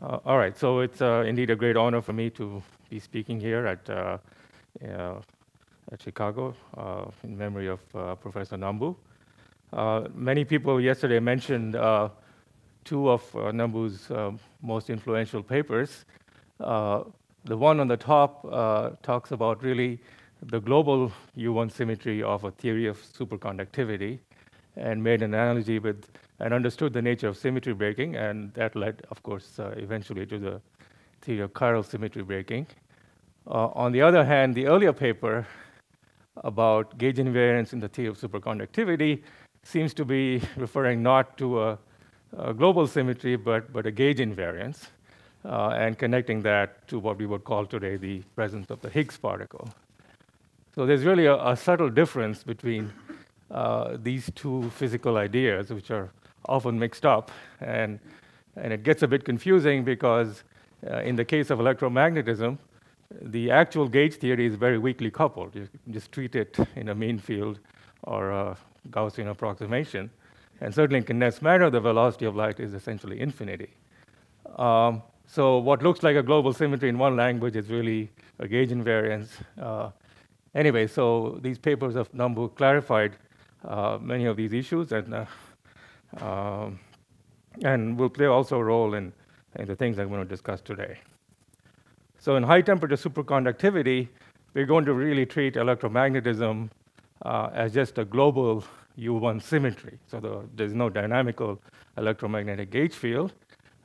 Uh, all right, so it's uh, indeed a great honor for me to be speaking here at, uh, at Chicago uh, in memory of uh, Professor Nambu. Uh, many people yesterday mentioned two of Nambu's most influential papers. the one on the top talks about really the global U1 symmetry of a theory of superconductivity and made an analogy with and understood the nature of symmetry breaking, and that led, of course, uh, eventually to the theory of chiral symmetry breaking. Uh, on the other hand, the earlier paper about gauge invariance in the theory of superconductivity seems to be referring not to a, a global symmetry, but, but a gauge invariance, uh, and connecting that to what we would call today the presence of the Higgs particle. So there's really a, a subtle difference between uh, these two physical ideas, which are often mixed up. And, and it gets a bit confusing because uh, in the case of electromagnetism, the actual gauge theory is very weakly coupled. You just treat it in a mean field or a Gaussian approximation. And certainly in condensed matter, the velocity of light is essentially infinity. Um, so what looks like a global symmetry in one language is really a gauge invariance. Uh, anyway, so these papers of Nambu clarified uh, many of these issues, and uh, um, and will play also a role in, in the things I'm going to discuss today. So in high temperature superconductivity, we're going to really treat electromagnetism uh, as just a global U1 symmetry. So the, there's no dynamical electromagnetic gauge field,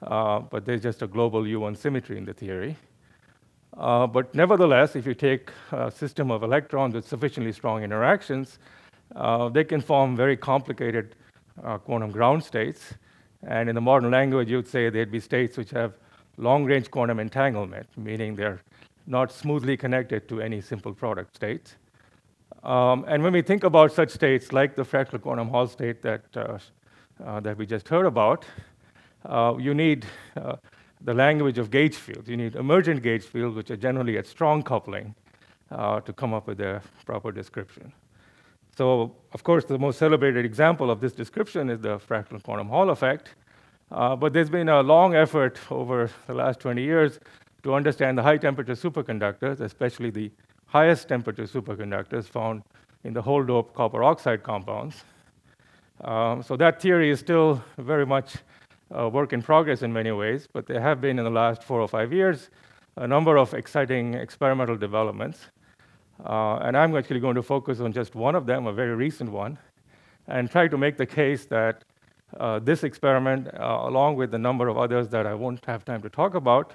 uh, but there's just a global U1 symmetry in the theory. Uh, but nevertheless, if you take a system of electrons with sufficiently strong interactions, uh, they can form very complicated uh, quantum ground states. And in the modern language, you'd say they'd be states which have long range quantum entanglement, meaning they're not smoothly connected to any simple product states. Um, and when we think about such states like the fractional quantum Hall state that, uh, uh, that we just heard about, uh, you need uh, the language of gauge fields. You need emergent gauge fields, which are generally at strong coupling, uh, to come up with a proper description. So, of course, the most celebrated example of this description is the fractional quantum Hall effect. Uh, but there's been a long effort over the last 20 years to understand the high temperature superconductors, especially the highest temperature superconductors found in the hole doped copper oxide compounds. Um, so that theory is still very much work in progress in many ways, but there have been in the last four or five years a number of exciting experimental developments. Uh, and I'm actually going to focus on just one of them, a very recent one, and try to make the case that uh, this experiment, uh, along with a number of others that I won't have time to talk about,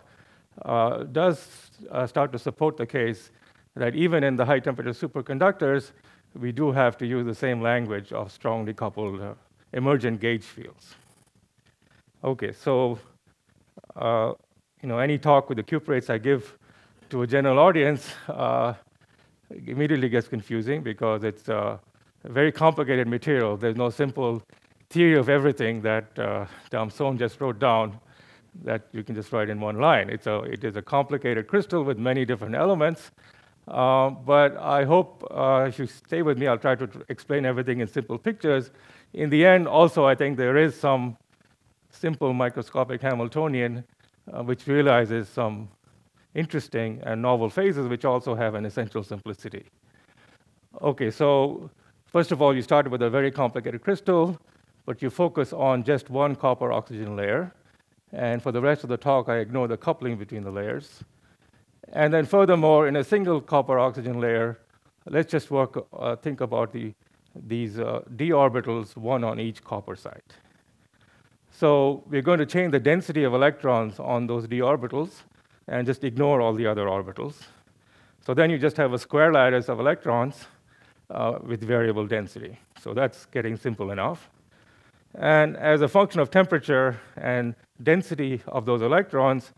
uh, does uh, start to support the case that even in the high temperature superconductors, we do have to use the same language of strongly coupled uh, emergent gauge fields. Okay, so you know, any talk with the cuprates I give to a general audience immediately gets confusing because it's a very complicated material. There's no simple theory of everything that uh, Dam Son just wrote down that you can just write in one line. It's a, it is a complicated crystal with many different elements. Uh, but I hope uh, if you stay with me, I'll try to explain everything in simple pictures. In the end, also, I think there is some simple microscopic Hamiltonian uh, which realizes some interesting and novel phases, which also have an essential simplicity. Okay, so first of all, you started with a very complicated crystal, but you focus on just one copper oxygen layer. And for the rest of the talk, I ignore the coupling between the layers. And then furthermore, in a single copper oxygen layer, let's just work, uh, think about the, these uh, d orbitals, one on each copper site. So we're going to change the density of electrons on those d orbitals and just ignore all the other orbitals. So then you just have a square lattice of electrons uh, with variable density. So that's getting simple enough. And as a function of temperature and density of those electrons,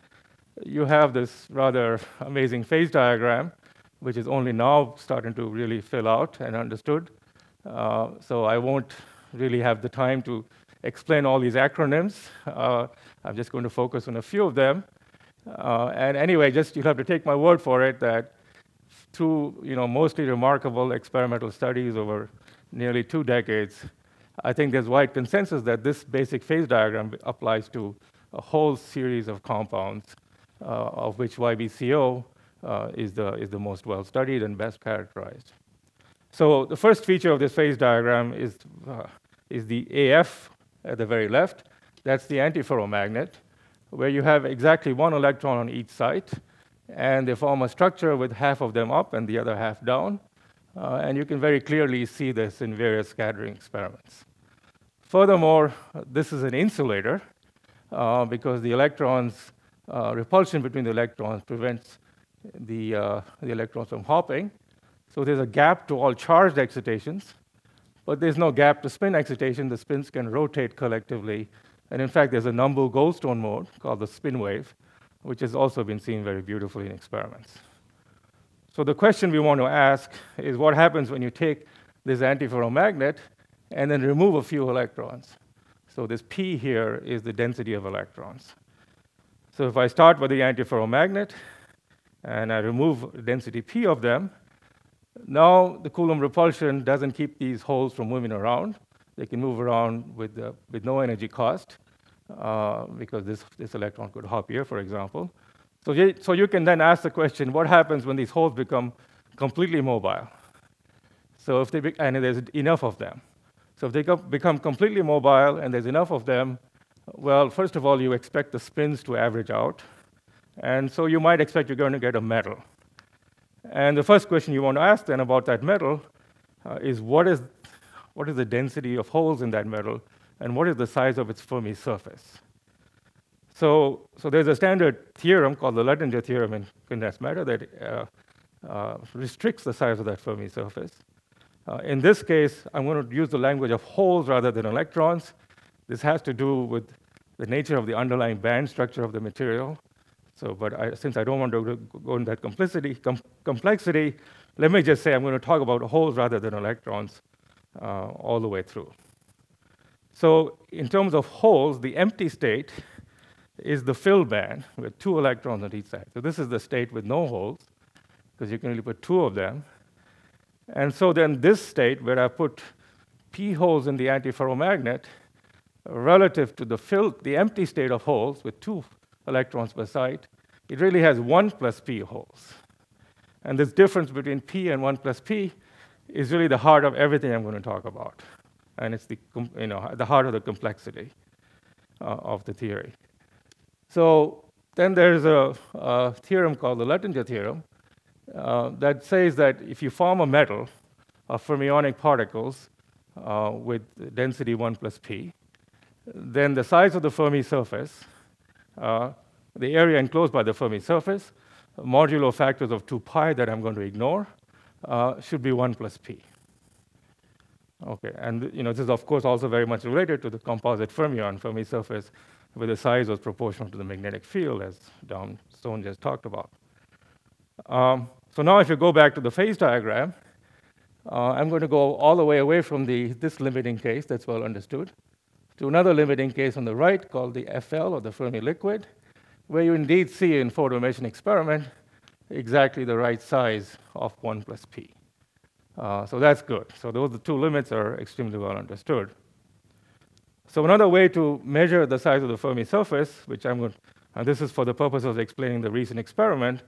you have this rather amazing phase diagram, which is only now starting to really fill out and understood. Uh, so I won't really have the time to explain all these acronyms. Uh, I'm just going to focus on a few of them. Uh, and anyway, just you have to take my word for it that through you know mostly remarkable experimental studies over nearly two decades, I think there's wide consensus that this basic phase diagram applies to a whole series of compounds, uh, of which YBCO uh, is, the, is the most well studied and best characterized. So the first feature of this phase diagram is, uh, is the AF at the very left. That's the antiferromagnet, where you have exactly one electron on each site, and they form a structure with half of them up and the other half down. Uh, and you can very clearly see this in various scattering experiments. Furthermore, this is an insulator uh, because the electrons, uh, repulsion between the electrons prevents the, uh, the electrons from hopping. So there's a gap to all charged excitations, but there's no gap to spin excitation. The spins can rotate collectively. And in fact, there's a Nambu Goldstone mode called the spin wave, which has also been seen very beautifully in experiments. So the question we want to ask is what happens when you take this antiferromagnet and then remove a few electrons? So this P here is the density of electrons. So if I start with the antiferromagnet and I remove density P of them, now the Coulomb repulsion doesn't keep these holes from moving around. They can move around with, uh, with no energy cost uh, because this, this electron could hop here, for example. So you, so you can then ask the question, what happens when these holes become completely mobile? So if they be, and there's enough of them. So if they become completely mobile and there's enough of them, well, first of all, you expect the spins to average out. And so you might expect you're going to get a metal. And the first question you want to ask then about that metal uh, is what is, what is the density of holes in that metal and what is the size of its Fermi surface? So, so there's a standard theorem called the Luttinger theorem in condensed matter that uh, uh, restricts the size of that Fermi surface. Uh, in this case, I'm going to use the language of holes rather than electrons. This has to do with the nature of the underlying band structure of the material. So, but I, since I don't want to go into that complexity, com complexity, let me just say I'm going to talk about holes rather than electrons uh, all the way through. So in terms of holes, the empty state is the fill band with two electrons on each side. So this is the state with no holes, because you can only put two of them. And so then this state, where I put p holes in the antiferromagnet, relative to the filled, the empty state of holes with two electrons per site, it really has one plus p holes. And this difference between p and one plus p is really the heart of everything I'm going to talk about. And it's the, you know, the heart of the complexity uh, of the theory. So then there's a, a theorem called the Luttinger theorem uh, that says that if you form a metal of fermionic particles uh, with density 1 plus p, then the size of the Fermi surface, uh, the area enclosed by the Fermi surface, modulo factors of 2 pi that I'm going to ignore, uh, should be 1 plus p. Okay, and you know, this is of course also very much related to the composite fermion Fermi surface where the size was proportional to the magnetic field, as Dam Son just talked about. Um, so now if you go back to the phase diagram, uh, I'm going to go all the way away from the, this limiting case that's well understood to another limiting case on the right called the FL, or the Fermi liquid, where you indeed see in emission experiment exactly the right size of 1 plus p. Uh, so that's good. So those two limits are extremely well understood. So another way to measure the size of the Fermi surface, which I'm going, and this is for the purpose of explaining the recent experiment,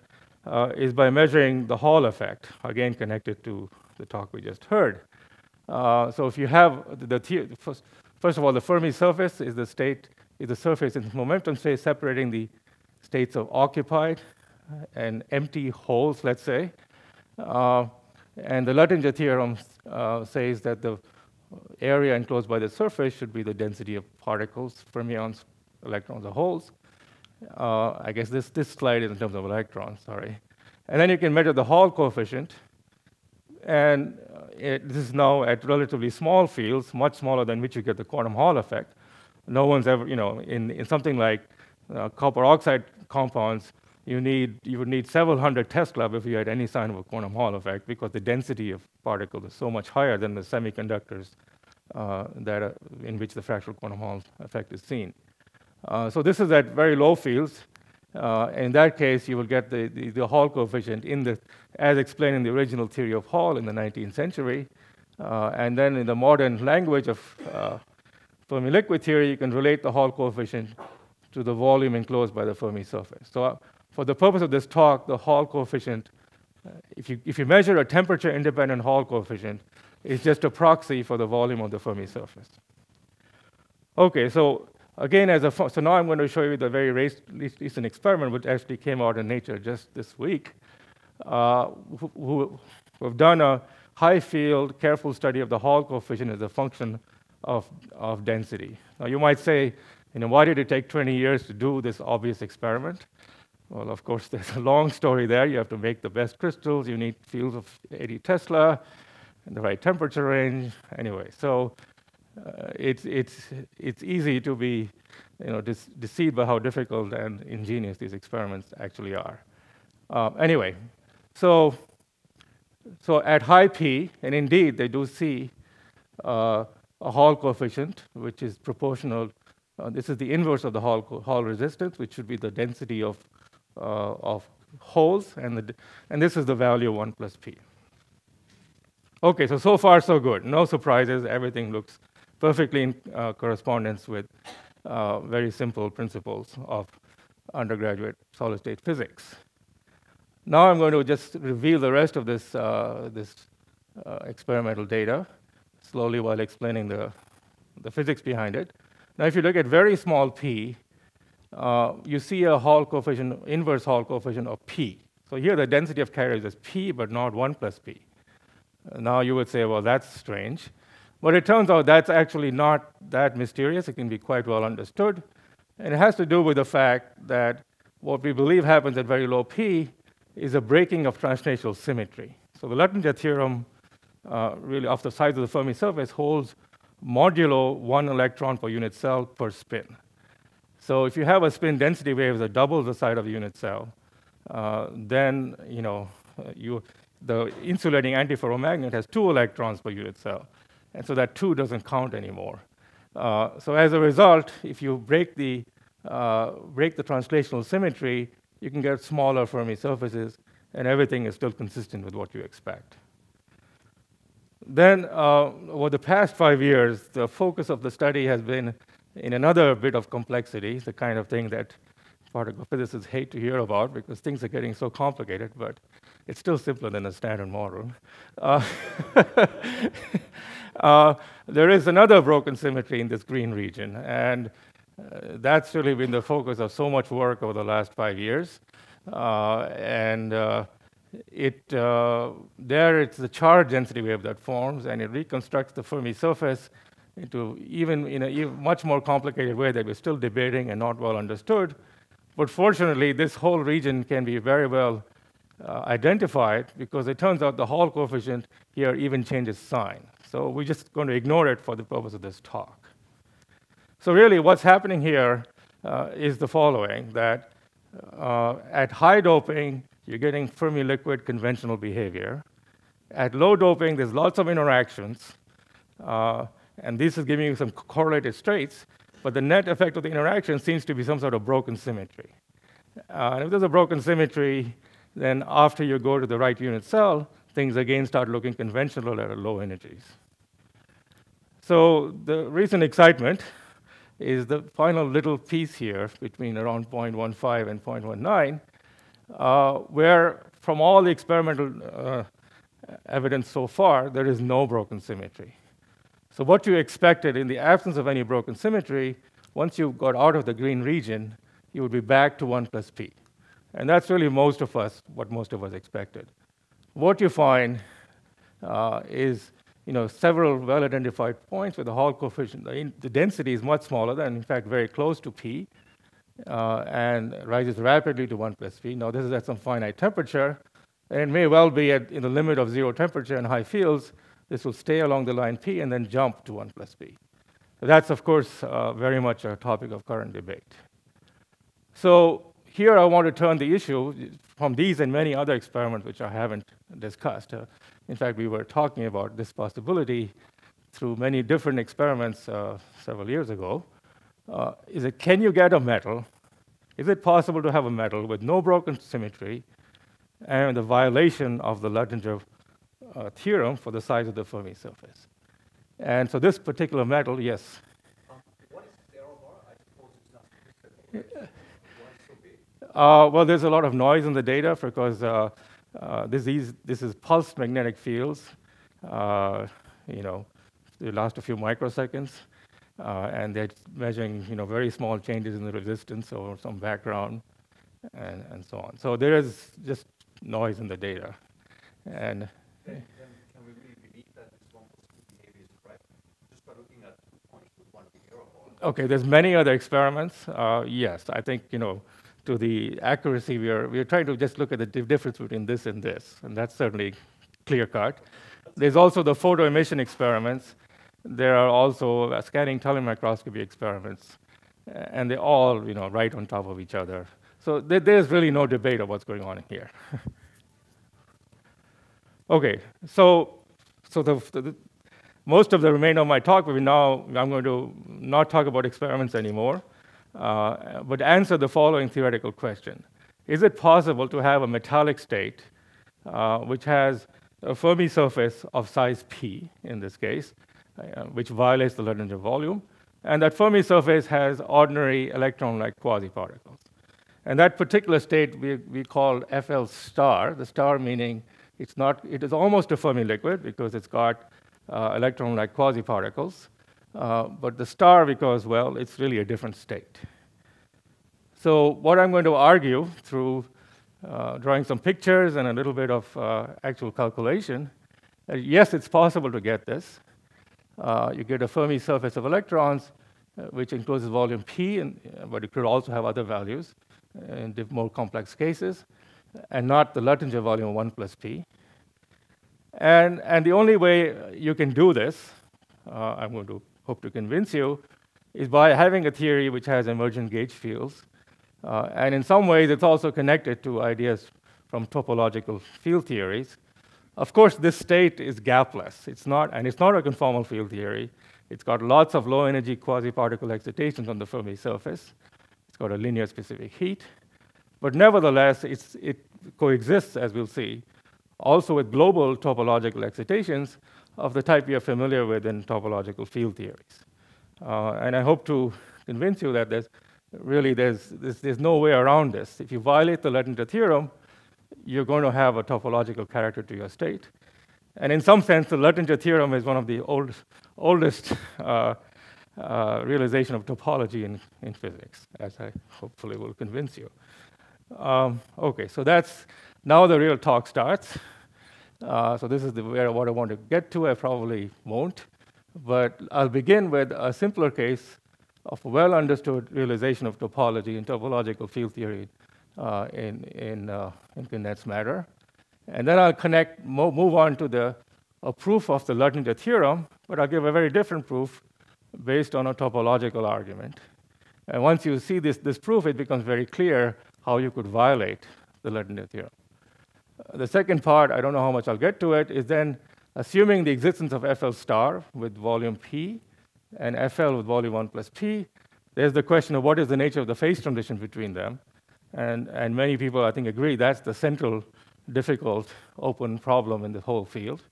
uh, is by measuring the Hall effect, again connected to the talk we just heard. Uh, so if you have the, the first, first, of all, the Fermi surface is the state, is the surface in momentum space separating the states of occupied and empty holes, let's say. Uh, and the Luttinger theorem uh, says that the area enclosed by the surface should be the density of particles, fermions, electrons, or holes. Uh, I guess this, this slide is in terms of electrons, sorry. And then you can measure the Hall coefficient. And it, this is now at relatively small fields, much smaller than which you get the quantum Hall effect. No one's ever, you know, in, in something like uh, copper oxide compounds, you, need, you would need several hundred Tesla if you had any sign of a quantum Hall effect because the density of particles is so much higher than the semiconductors uh, that, uh, in which the fractional quantum Hall effect is seen. Uh, so this is at very low fields. Uh, in that case, you will get the, the, the, Hall coefficient in the, as explained in the original theory of Hall in the 19th century. Uh, and then in the modern language of Fermi liquid theory, you can relate the Hall coefficient to the volume enclosed by the Fermi surface. So for the purpose of this talk, the Hall coefficient, uh, if, you, if you measure a temperature-independent Hall coefficient, it's just a proxy for the volume of the Fermi surface. Okay, so again, as a so now I'm going to show you the very recent experiment which actually came out in Nature just this week, uh, who, who have done a high field, careful study of the Hall coefficient as a function of, of density. Now you might say, you know, why did it take 20 years to do this obvious experiment? Well, of course, there's a long story there. You have to make the best crystals. You need fields of 80 Tesla and the right temperature range. Anyway, so uh, it's, it's, it's easy to be you know, deceived by how difficult and ingenious these experiments actually are. Uh, anyway, so, so at high P, and indeed they do see uh, a Hall coefficient, which is proportional. Uh, this is the inverse of the Hall, Hall resistance, which should be the density of, of holes, and, the, and this is the value of 1 plus P. Okay, so so far so good. No surprises. Everything looks perfectly in uh, correspondence with uh, very simple principles of undergraduate solid state physics. Now I'm going to just reveal the rest of this, uh, this uh, experimental data slowly while explaining the, the physics behind it. Now, if you look at very small p, uh, you see a Hall coefficient, inverse Hall coefficient of p. So here the density of carriers is p, but not 1 plus p. Now you would say, well, that's strange. But it turns out that's actually not that mysterious. It can be quite well understood. And it has to do with the fact that what we believe happens at very low p is a breaking of translational symmetry. So the Luttinger theorem, uh, really of the size of the Fermi surface, holds modulo one electron per unit cell per spin. So if you have a spin density wave that doubles the size of a unit cell, uh, then you know you, the insulating antiferromagnet has two electrons per unit cell. And so that two doesn't count anymore. Uh, so as a result, if you break the, uh, break the translational symmetry, you can get smaller Fermi surfaces, and everything is still consistent with what you expect. Then, uh, over the past five years, the focus of the study has been in another bit of complexity, the kind of thing that particle physicists hate to hear about because things are getting so complicated, but it's still simpler than a standard model. Uh, uh, there is another broken symmetry in this green region, and uh, that's really been the focus of so much work over the last five years. Uh, and uh, it, uh, there it's the charge density wave that forms, and it reconstructs the Fermi surface into even in a even much more complicated way that we're still debating and not well understood. But fortunately, this whole region can be very well uh, identified because it turns out the Hall coefficient here even changes sign. So we're just going to ignore it for the purpose of this talk. So really what's happening here uh, is the following, that uh, at high doping, you're getting Fermi liquid conventional behavior. At low doping, there's lots of interactions, uh, and this is giving you some correlated states, but the net effect of the interaction seems to be some sort of broken symmetry. Uh, and if there's a broken symmetry, then after you go to the right unit cell, things again start looking conventional at low energies. So the recent excitement is the final little piece here between around 0.15 and 0.19, uh, where from all the experimental uh, evidence so far, there is no broken symmetry. So what you expected in the absence of any broken symmetry, once you got out of the green region, you would be back to 1 plus p. And that's really most of us, what most of us expected. What you find uh, is you know, several well-identified points where the Hall coefficient, the, the, density is much smaller than, in fact, very close to p, uh, and rises rapidly to 1 plus p. Now, this is at some finite temperature, and it may well be at in the limit of zero temperature and high fields, this will stay along the line p and then jump to 1 plus p. That's, of course, uh, very much a topic of current debate. So here I want to turn the issue from these and many other experiments which I haven't discussed. Uh, in fact, we were talking about this possibility through many different experiments uh, several years ago. Uh, is it can you get a metal? Is it possible to have a metal with no broken symmetry and the violation of the Luttinger uh, theorem for the size of the Fermi surface? And so this particular metal, yes. Uh, well, there's a lot of noise in the data because uh, uh, this, is, this is pulsed magnetic fields. Uh, you know, they last a few microseconds, uh, and they're measuring you know very small changes in the resistance or some background, and, and so on. So there is just noise in the data, and. Okay, there's many other experiments. Uh, yes, I think you know to the accuracy, we are, we are trying to just look at the difference between this and this, and that's certainly clear cut. There's also the photo emission experiments. There are also uh, scanning tunneling microscopy experiments, and they're all you know, right on top of each other. So th there's really no debate of what's going on here. okay, so, so the, the, most of the remainder of my talk will be now, I'm going to not talk about experiments anymore uh, but answer the following theoretical question. Is it possible to have a metallic state uh, which has a Fermi surface of size p, in this case, uh, which violates the Luttinger volume, and that Fermi surface has ordinary electron-like quasiparticles. And that particular state we, we call FL star, the star meaning it's not, it is almost a Fermi liquid because it's got uh, electron-like quasiparticles, uh, but the star, because, well, it's really a different state. So what I'm going to argue through uh, drawing some pictures and a little bit of uh, actual calculation, uh, yes, it's possible to get this. Uh, you get a Fermi surface of electrons, which encloses volume P, and, but it could also have other values in more complex cases, and not the Luttinger volume 1 plus P. And, and the only way you can do this, uh, I'm going to hope to convince you, is by having a theory which has emergent gauge fields. Uh, and in some ways, it's also connected to ideas from topological field theories. Of course, this state is gapless. It's not, and it's not a conformal field theory. It's got lots of low energy quasi-particle excitations on the Fermi surface. It's got a linear specific heat. But nevertheless, it coexists, as we'll see, also with global topological excitations of the type we are familiar with in topological field theories. Uh, and I hope to convince you that there's really there's, there's, there's, no way around this. If you violate the Luttinger theorem, you're going to have a topological character to your state. And in some sense, the Luttinger theorem is one of the old, oldest uh, uh, realization of topology in, in physics, as I hopefully will convince you. Um, okay, so that's now the real talk starts. Uh, so this is the, where what I want to get to. I probably won't, but I'll begin with a simpler case of a well-understood realization of topology in topological field theory uh, in, in, uh, in condensed matter. And then I'll connect, mo move on to the a proof of the Luttinger theorem, but I'll give a very different proof based on a topological argument. And once you see this, this proof, it becomes very clear how you could violate the Luttinger theorem the second part, I don't know how much I'll get to it, is then assuming the existence of FL star with volume P and FL with volume 1 plus P, there's the question of what is the nature of the phase transition between them. And, and many people, I think, agree that's the central difficult open problem in the whole field.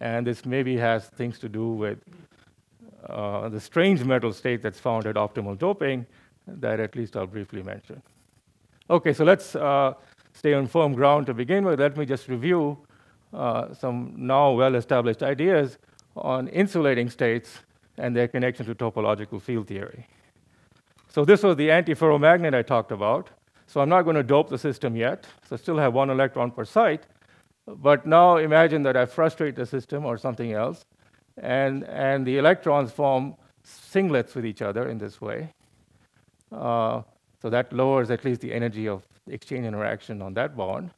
And this maybe has things to do with uh, the strange metal state that's found at optimal doping that at least I'll briefly mention. Okay, so let's uh, stay on firm ground to begin with, let me just review uh, some now well-established ideas on insulating states and their connection to topological field theory. So this was the antiferromagnet I talked about. So I'm not going to dope the system yet. So I still have one electron per site. But now imagine that I frustrate the system or something else, and, and the electrons form singlets with each other in this way. Uh, so that lowers at least the energy of the exchange interaction on that bond.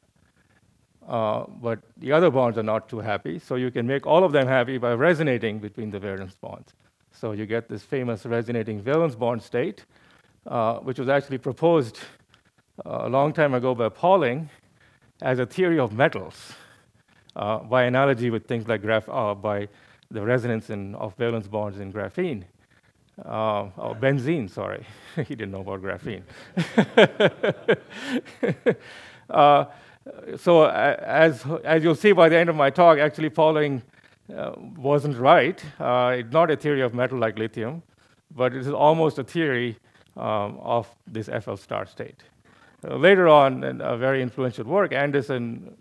Uh, but the other bonds are not too happy, so you can make all of them happy by resonating between the valence bonds. So you get this famous resonating valence bond state, uh, which was actually proposed uh, a long time ago by Pauling as a theory of metals, uh, by analogy with things like graph, uh, by the resonance in, of valence bonds in graphene. Uh, oh, benzene, sorry. he didn't know about graphene. uh, so as, as you'll see by the end of my talk, actually Pauling uh, wasn't right. Uh, it's not a theory of metal like lithium, but it is almost a theory um, of this FL star state. Uh, later on, in a very influential work, Anderson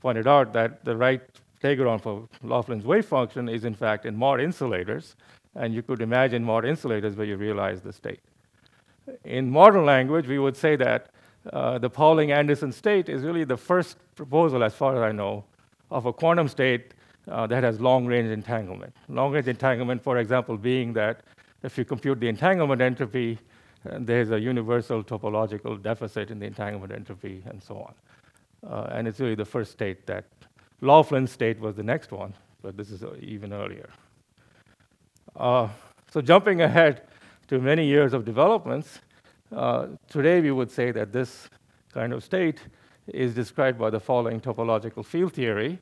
pointed out that the right playground for Laughlin's wave function is in fact in Mott insulators, and you could imagine Mott insulators where you realize the state. In modern language, we would say that uh, the Pauling-Anderson state is really the first proposal, as far as I know, of a quantum state uh, that has long-range entanglement. Long-range entanglement, for example, being that if you compute the entanglement entropy, uh, there's a universal topological deficit in the entanglement entropy, and so on. Uh, and it's really the first state that Laughlin state was the next one, but this is uh, even earlier. Uh, so jumping ahead to many years of developments, uh, today we would say that this kind of state is described by the following topological field theory,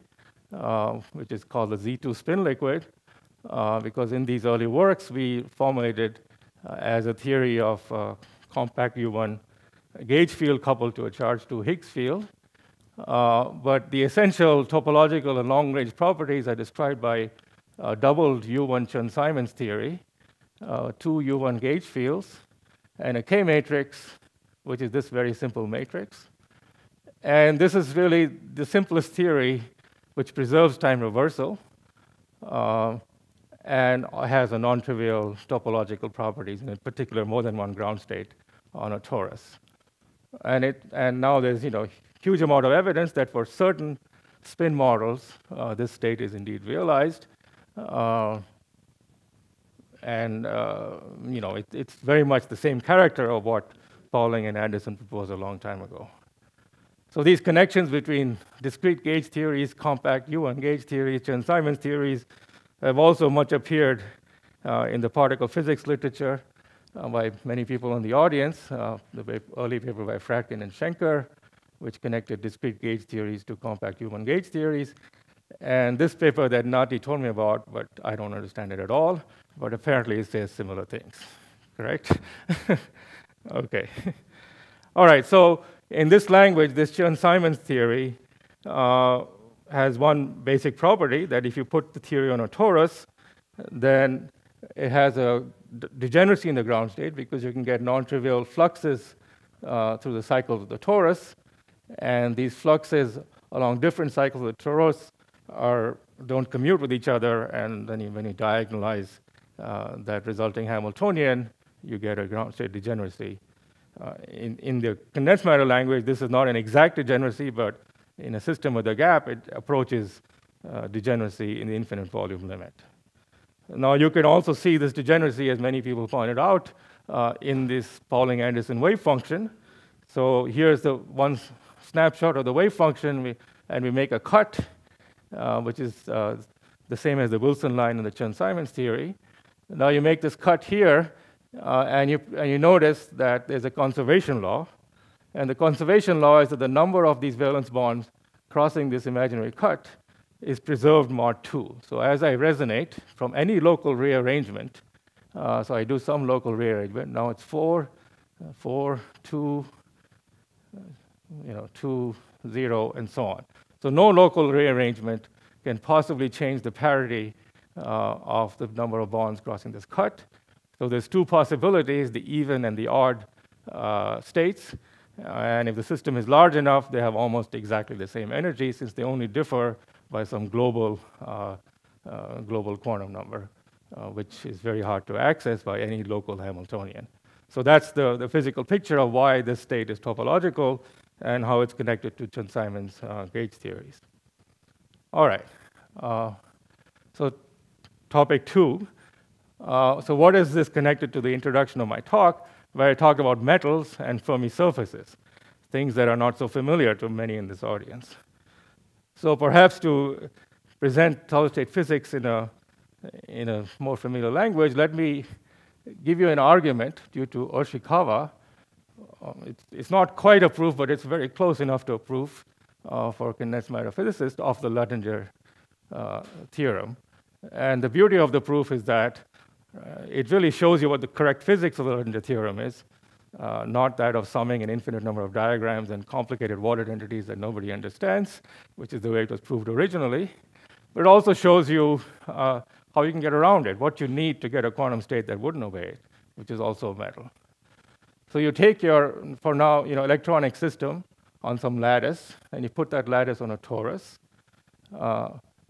uh, which is called the Z2 spin liquid, uh, because in these early works we formulated uh, as a theory of uh, compact U1 gauge field coupled to a charge 2 Higgs field. Uh, but the essential topological and long-range properties are described by doubled U1 Chern-Simons theory, two U1 gauge fields, and a K matrix, which is this very simple matrix. And this is really the simplest theory which preserves time reversal uh, and has a non-trivial topological properties, in particular, more than one ground state on a torus. And, it, and now there's you know, huge amount of evidence that for certain spin models, uh, this state is indeed realized. Uh, and uh, you know, it, it's very much the same character of what Pauling and Anderson proposed a long time ago. So these connections between discrete gauge theories, compact U1 gauge theories, Chern-Simons theories have also much appeared uh, in the particle physics literature uh, by many people in the audience. Uh, the early paper by Fradkin and Shenker, which connected discrete gauge theories to compact U1 gauge theories. And this paper that Nati told me about, but I don't understand it at all, but apparently it says similar things, correct? okay. all right, so in this language, this Chern-Simons theory uh, has one basic property that if you put the theory on a torus, then it has a degeneracy in the ground state because you can get non-trivial fluxes uh, through the cycles of the torus, and these fluxes along different cycles of the torus are, don't commute with each other, and then when you diagonalize uh, that resulting Hamiltonian, you get a ground state degeneracy. Uh, in, in the condensed matter language, this is not an exact degeneracy, but in a system with a gap, it approaches uh, degeneracy in the infinite volume limit. Now, you can also see this degeneracy, as many people pointed out, uh, in this Pauling-Anderson wave function. So here's the one snapshot of the wave function, we, and we make a cut, which is uh, the same as the Wilson line in the Chern-Simons theory. Now you make this cut here, uh, and, you, and you notice that there's a conservation law. And the conservation law is that the number of these valence bonds crossing this imaginary cut is preserved mod 2. So as I resonate from any local rearrangement, uh, so I do some local rearrangement, now it's 4, uh, 4, 2, uh, you know, 2, 0, and so on. So no local rearrangement can possibly change the parity uh, of the number of bonds crossing this cut. So there's two possibilities, the even and the odd uh, states. And if the system is large enough, they have almost exactly the same energy since they only differ by some global, uh, uh, global quantum number, uh, which is very hard to access by any local Hamiltonian. So that's the, the physical picture of why this state is topological and how it's connected to Chern-Simons uh, gauge theories. All right. Uh, so topic two. Uh, so what is this connected to the introduction of my talk, where I talk about metals and Fermi surfaces, things that are not so familiar to many in this audience. So perhaps to present solid-state physics in a, in a more familiar language, let me give you an argument due to Oshikawa. Uh, it's, it's, not quite a proof, but it's very close enough to a proof uh, for condensed matter physicists of the Luttinger uh, theorem. And the beauty of the proof is that uh, it really shows you what the correct physics of the Luttinger theorem is, uh, not that of summing an infinite number of diagrams and complicated Ward identities that nobody understands, which is the way it was proved originally. But it also shows you uh, how you can get around it, what you need to get a quantum state that wouldn't obey it, which is also a metal. So you take your, for now, you know, electronic system on some lattice, and you put that lattice on a torus. Uh,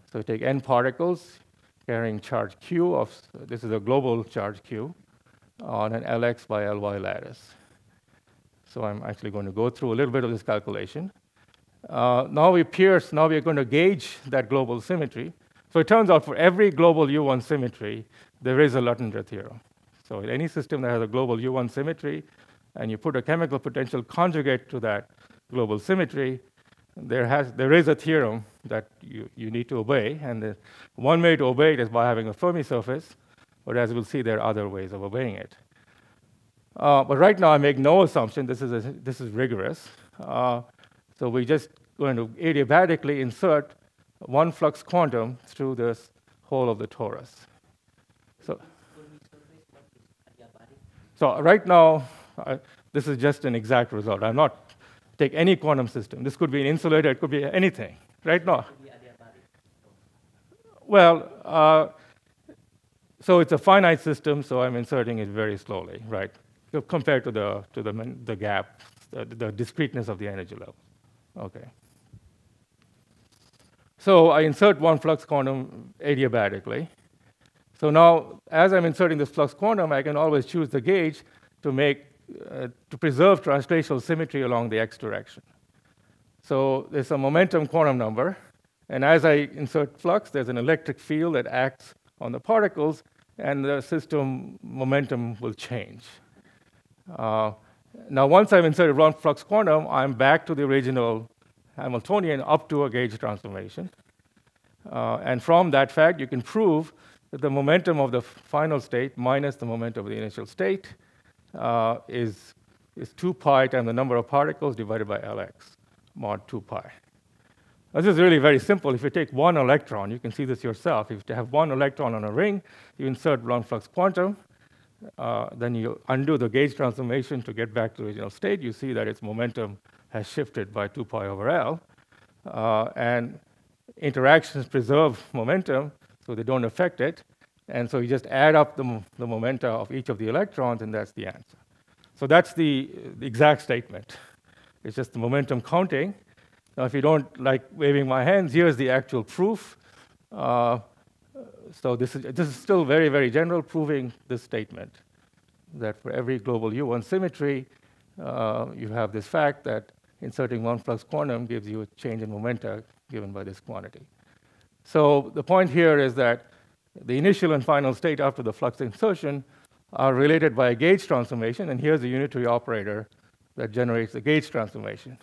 so you take n particles carrying charge q of, this is a global charge q, on an Lx by Ly lattice. So I'm actually going to go through a little bit of this calculation. Uh, now we pierce, now we're going to gauge that global symmetry. So it turns out for every global U1 symmetry, there is a Luttinger theorem. So in any system that has a global U1 symmetry, and you put a chemical potential conjugate to that global symmetry, there, has, there is a theorem that you, you need to obey. And the one way to obey it is by having a Fermi surface, but as we'll see, there are other ways of obeying it. Uh, but right now, I make no assumption. This is, a, this is rigorous. Uh, so we're just going to adiabatically insert one flux quantum through this hole of the torus. So, so right now, uh, this is just an exact result. I'm not take any quantum system. This could be an insulator, it could be anything. Right now. Well, uh, so it's a finite system, so I'm inserting it very slowly, right? Compared to the to the the gap, the, the discreteness of the energy level. Okay. So I insert one flux quantum adiabatically. So now, as I'm inserting this flux quantum, I can always choose the gauge to make uh, to preserve translational symmetry along the x direction. So there's a momentum quantum number, and as I insert flux, there's an electric field that acts on the particles, and the system momentum will change. Uh, now, once I've inserted one flux quantum, I'm back to the original Hamiltonian up to a gauge transformation. Uh, and from that fact, you can prove that the momentum of the final state minus the momentum of the initial state uh, is, is 2 pi times the number of particles divided by Lx, mod 2 pi. This is really very simple. If you take one electron, you can see this yourself. If you have one electron on a ring, you insert one flux quantum, uh, then you undo the gauge transformation to get back to the original state. You see that its momentum has shifted by 2 pi over L. Uh, and interactions preserve momentum, so they don't affect it. And so you just add up the, the momenta of each of the electrons, and that's the answer. So that's the, the exact statement. It's just the momentum counting. Now, if you don't like waving my hands, here's the actual proof. Uh, so this is, this is still very, very general, proving this statement, that for every global U1 symmetry, uh, you have this fact that inserting one flux quantum gives you a change in momenta given by this quantity. So the point here is that the initial and final state after the flux insertion are related by a gauge transformation, and here's the unitary operator that generates the gauge transformation.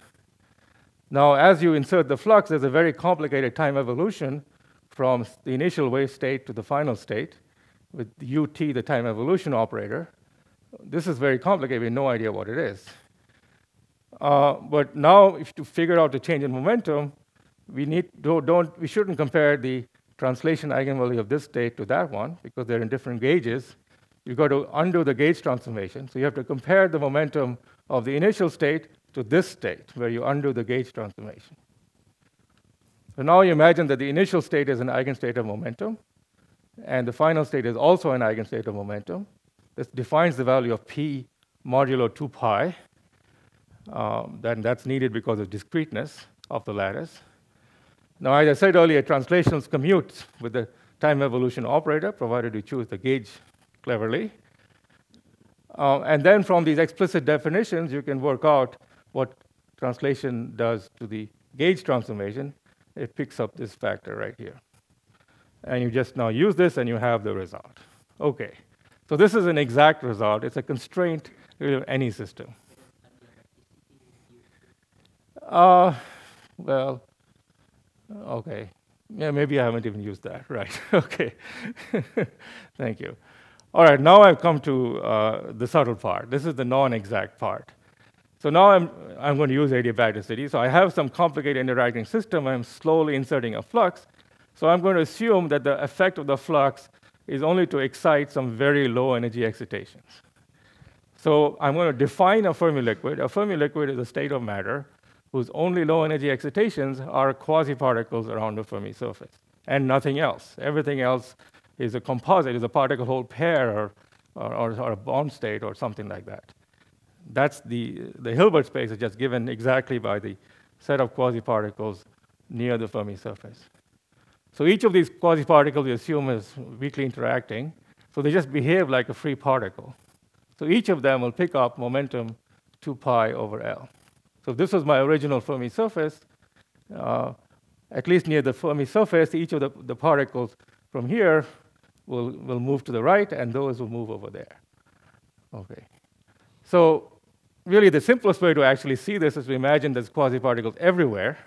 Now, as you insert the flux, there's a very complicated time evolution from the initial wave state to the final state with ut, the time evolution operator. This is very complicated, we have no idea what it is. Uh, but now, if to figure out the change in momentum, we need don't, don't we shouldn't compare the translation eigenvalue of this state to that one because they're in different gauges. You've got to undo the gauge transformation. So you have to compare the momentum of the initial state to this state where you undo the gauge transformation. So now you imagine that the initial state is an eigenstate of momentum, and the final state is also an eigenstate of momentum. This defines the value of p modulo 2 pi. Um, then that's needed because of discreteness of the lattice. Now, as I said earlier, translations commute with the time evolution operator, provided you choose the gauge cleverly. Uh, and then from these explicit definitions, you can work out what translation does to the gauge transformation. It picks up this factor right here. And you just now use this and you have the result. Okay. So this is an exact result. It's a constraint of any system. Uh, well, Okay. Yeah, maybe I haven't even used that. Right. okay. Thank you. All right, now I've come to uh, the subtle part. This is the non-exact part. So now I'm, I'm going to use adiabaticity. So I have some complicated interacting system. I'm slowly inserting a flux. So I'm going to assume that the effect of the flux is only to excite some very low energy excitations. So I'm going to define a Fermi liquid. A Fermi liquid is a state of matter whose only low energy excitations are quasi-particles around the Fermi surface, and nothing else. Everything else is a composite, is a particle hole pair or, or, or, a bond state or something like that. that's the, the Hilbert space is just given exactly by the set of quasi-particles near the Fermi surface. So each of these quasi-particles we assume is weakly interacting, so they just behave like a free particle. So each of them will pick up momentum 2 pi over L. So this was my original Fermi surface. Uh, at least near the Fermi surface, each of the, the particles from here will, will move to the right, and those will move over there. Okay. So really the simplest way to actually see this is to imagine there's quasi-particles everywhere,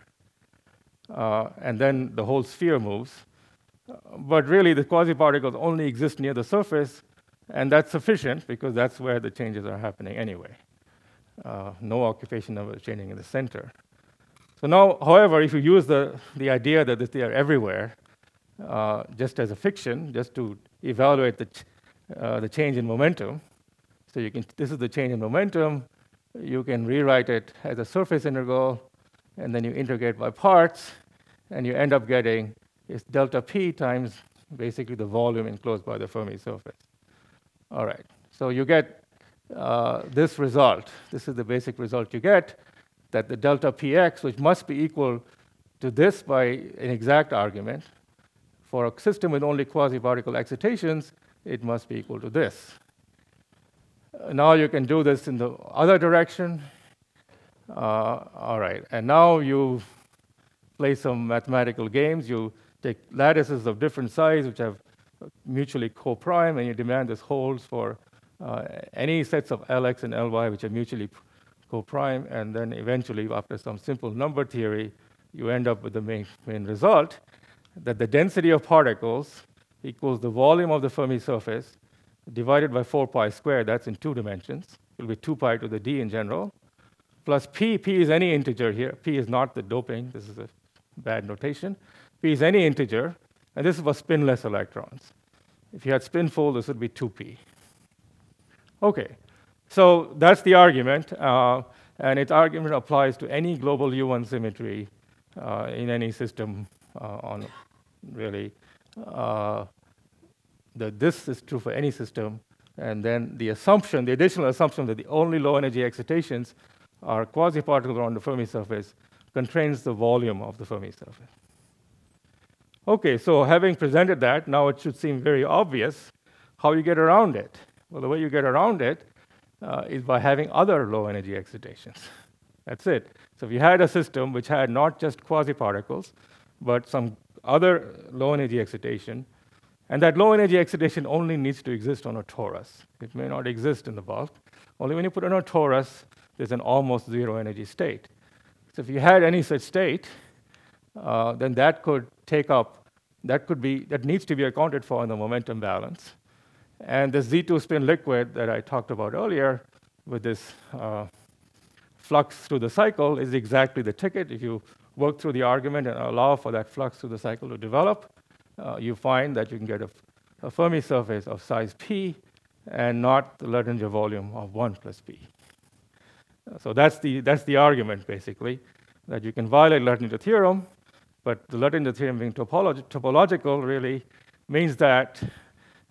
uh, and then the whole sphere moves. But really, the quasi-particles only exist near the surface, and that's sufficient because that's where the changes are happening anyway. Uh, no occupation number is changing in the center. So now, however, if you use the, the idea that they are everywhere, uh, just as a fiction, just to evaluate the, ch uh, the change in momentum, so you can, this is the change in momentum, you can rewrite it as a surface integral, and then you integrate by parts, and you end up getting is delta p times basically the volume enclosed by the Fermi surface. All right, so you get uh, this result. This is the basic result you get, that the delta px, which must be equal to this by an exact argument, for a system with only quasi-particle excitations, it must be equal to this. Uh, now you can do this in the other direction. Uh, all right, and now you play some mathematical games. You take lattices of different size, which have mutually co-prime, and you demand this holds for Uh, any sets of Lx and Ly which are mutually co-prime, and then eventually, after some simple number theory, you end up with the main, main result that the density of particles equals the volume of the Fermi surface divided by 4 pi squared, that's in two dimensions. It will be 2 pi to the d in general, plus p, p is any integer here. p is not the doping, this is a bad notation. p is any integer, and this is for spinless electrons. If you had spinful, this would be 2p. Okay, so that's the argument, uh, and its argument applies to any global U1 symmetry uh, in any system uh, on really. Uh, that this is true for any system, and then the assumption, the additional assumption that the only low energy excitations are quasi-particles around the Fermi surface constrains the volume of the Fermi surface. Okay, so having presented that, now it should seem very obvious how you get around it. Well, the way you get around it uh, is by having other low energy excitations. That's it. So if you had a system which had not just quasi-particles, but some other low energy excitation, and that low energy excitation only needs to exist on a torus. It may not exist in the bulk. Only when you put it on a torus, there's an almost zero energy state. So if you had any such state, uh, then that could take up, that could be, that needs to be accounted for in the momentum balance. And the Z2 spin liquid that I talked about earlier with this uh, flux through the cycle is exactly the ticket. If you work through the argument and allow for that flux through the cycle to develop, uh, you find that you can get a, a, Fermi surface of size p and not the Luttinger volume of 1 plus p. So that's the, that's the argument, basically, that you can violate Luttinger theorem, but the Luttinger theorem being topolog topological really means that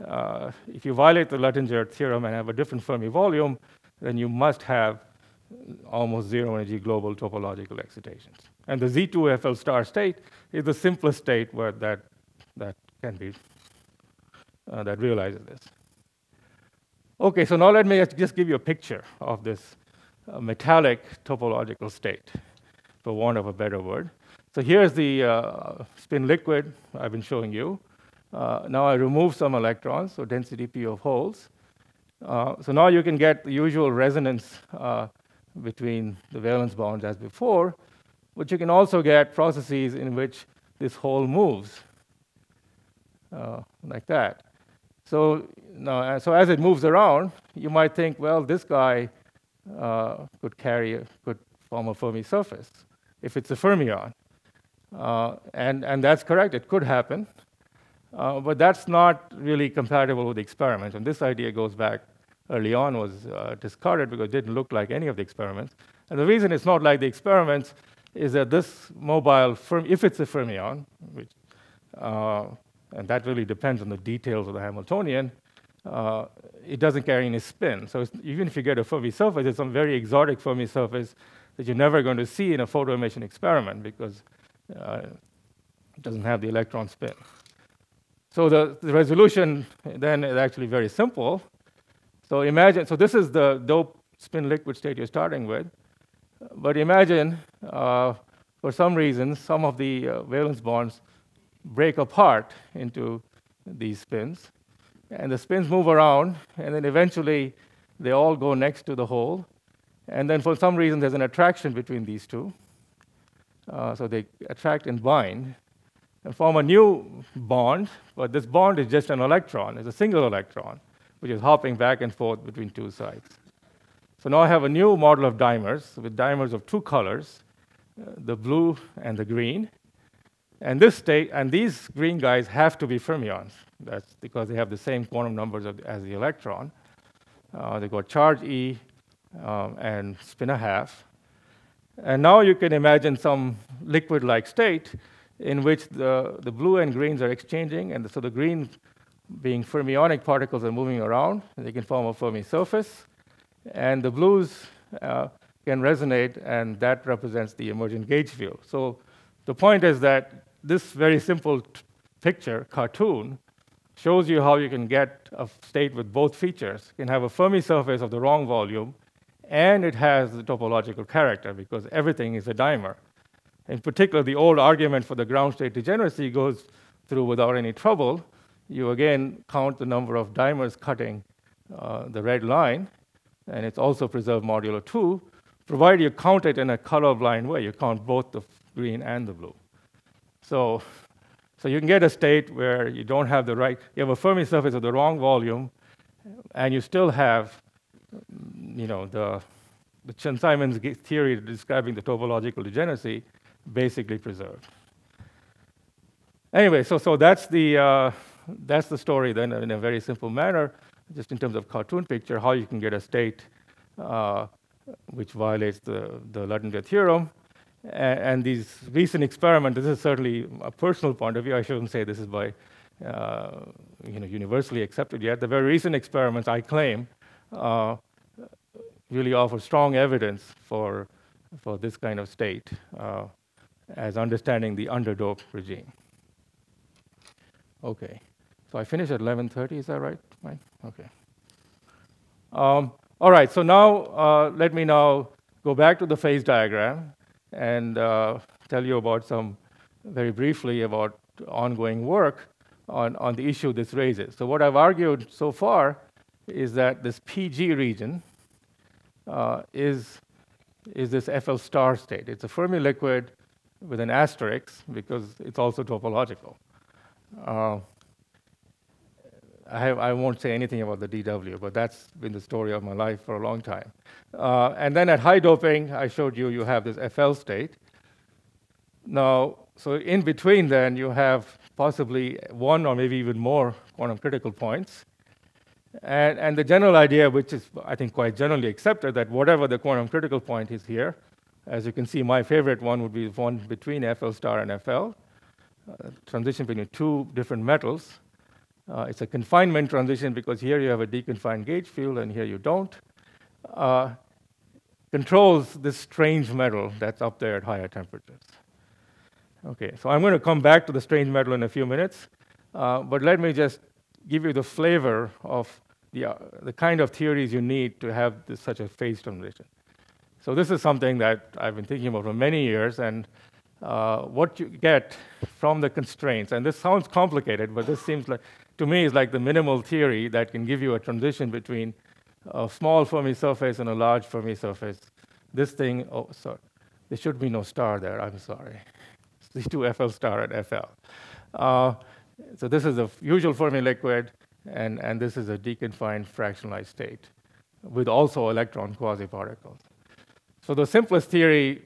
uh, if you violate the Luttinger theorem and have a different Fermi volume, then you must have almost zero energy global topological excitations. And the Z2 FL star state is the simplest state where that, that can be, uh, that realizes this. Okay, so now let me just give you a picture of this uh, metallic topological state, for want of a better word. So here's the uh, spin liquid I've been showing you. Uh, now I remove some electrons, so density P of holes. Uh, so now you can get the usual resonance uh, between the valence bonds as before, but you can also get processes in which this hole moves uh, like that. So, now, uh, so as it moves around, you might think, well, this guy uh, could carry, a, could form a Fermi surface if it's a fermion. And, and that's correct, it could happen. Uh, but that's not really compatible with the experiment. And this idea goes back early on, was uh, discarded because it didn't look like any of the experiments. And the reason it's not like the experiments is that this mobile, ferm if it's a fermion, which, uh, and that really depends on the details of the Hamiltonian, uh, it doesn't carry any spin. So even if you get a Fermi surface, it's some very exotic Fermi surface that you're never going to see in a photo emission experiment because uh, it doesn't have the electron spin. So the, the resolution then is actually very simple. So imagine, so this is the dope spin liquid state you're starting with. But imagine, uh, for some reason, some of the uh, valence bonds break apart into these spins. And the spins move around, and then eventually they all go next to the hole. And then for some reason, there's an attraction between these two. Uh, so they attract and bind and form a new bond, but this bond is just an electron, it's a single electron, which is hopping back and forth between two sides. So now I have a new model of dimers with dimers of two colors, uh, the blue and the green. And this state, and these green guys have to be fermions. That's because they have the same quantum numbers as the electron. Uh, they got charge E um, and spin a half. And now you can imagine some liquid-like state in which the, the blue and greens are exchanging, and so the green being fermionic particles are moving around, they can form a Fermi surface, and the blues uh, can resonate, and that represents the emergent gauge field. So the point is that this very simple picture, cartoon, shows you how you can get a state with both features. You can have a Fermi surface of the wrong volume, and it has the topological character because everything is a dimer. In particular, the old argument for the ground state degeneracy goes through without any trouble. You again count the number of dimers cutting uh, the red line, and it's also preserved modulo 2, provided you count it in a colorblind way. You count both the green and the blue. So, so you can get a state where you don't have the right, you have a Fermi surface of the wrong volume, and you still have, you know, the, the Chern-Simons theory describing the topological degeneracy basically preserved. Anyway, so, so that's, the, uh, that's the story then in a very simple manner, just in terms of cartoon picture, how you can get a state uh, which violates the, the Luttinger theorem. And, these recent experiments, this is certainly a personal point of view. I shouldn't say this is by uh, you know, universally accepted yet. The very recent experiments, I claim, uh, really offer strong evidence for, for this kind of state. As understanding the underdope regime. Okay, so I finished at 11:30. Is that right? Right. Okay. Um, all right. So now uh, let me now go back to the phase diagram and uh, tell you about some very briefly about ongoing work on, on the issue this raises. So what I've argued so far is that this PG region uh, is, is this FL star state. It's a Fermi liquid with an asterisk because it's also topological. Uh, I, have, I, won't say anything about the DW, but that's been the story of my life for a long time. Uh, and then at high doping, I showed you you have this FL state. Now, so in between then, you have possibly one or maybe even more quantum critical points. And, and the general idea, which is, I think, quite generally accepted, that whatever the quantum critical point is here, as you can see, my favorite one would be the one between FL star and FL, uh, transition between two different metals. Uh, it's a confinement transition because here you have a deconfined gauge field and here you don't. Uh, controls this strange metal that's up there at higher temperatures. Okay, so I'm going to come back to the strange metal in a few minutes, uh, but let me just give you the flavor of the, uh, the kind of theories you need to have this, such a phase transition. So this is something that I've been thinking about for many years, and uh, what you get from the constraints, and this sounds complicated, but this seems like, to me, is like the minimal theory that can give you a transition between a small Fermi surface and a large Fermi surface. This thing, oh, sorry, there should be no star there, I'm sorry. It's Z2 FL star at FL. Uh, so this is a usual Fermi liquid, and, and this is a deconfined fractionalized state with also electron quasi-particles. So the simplest theory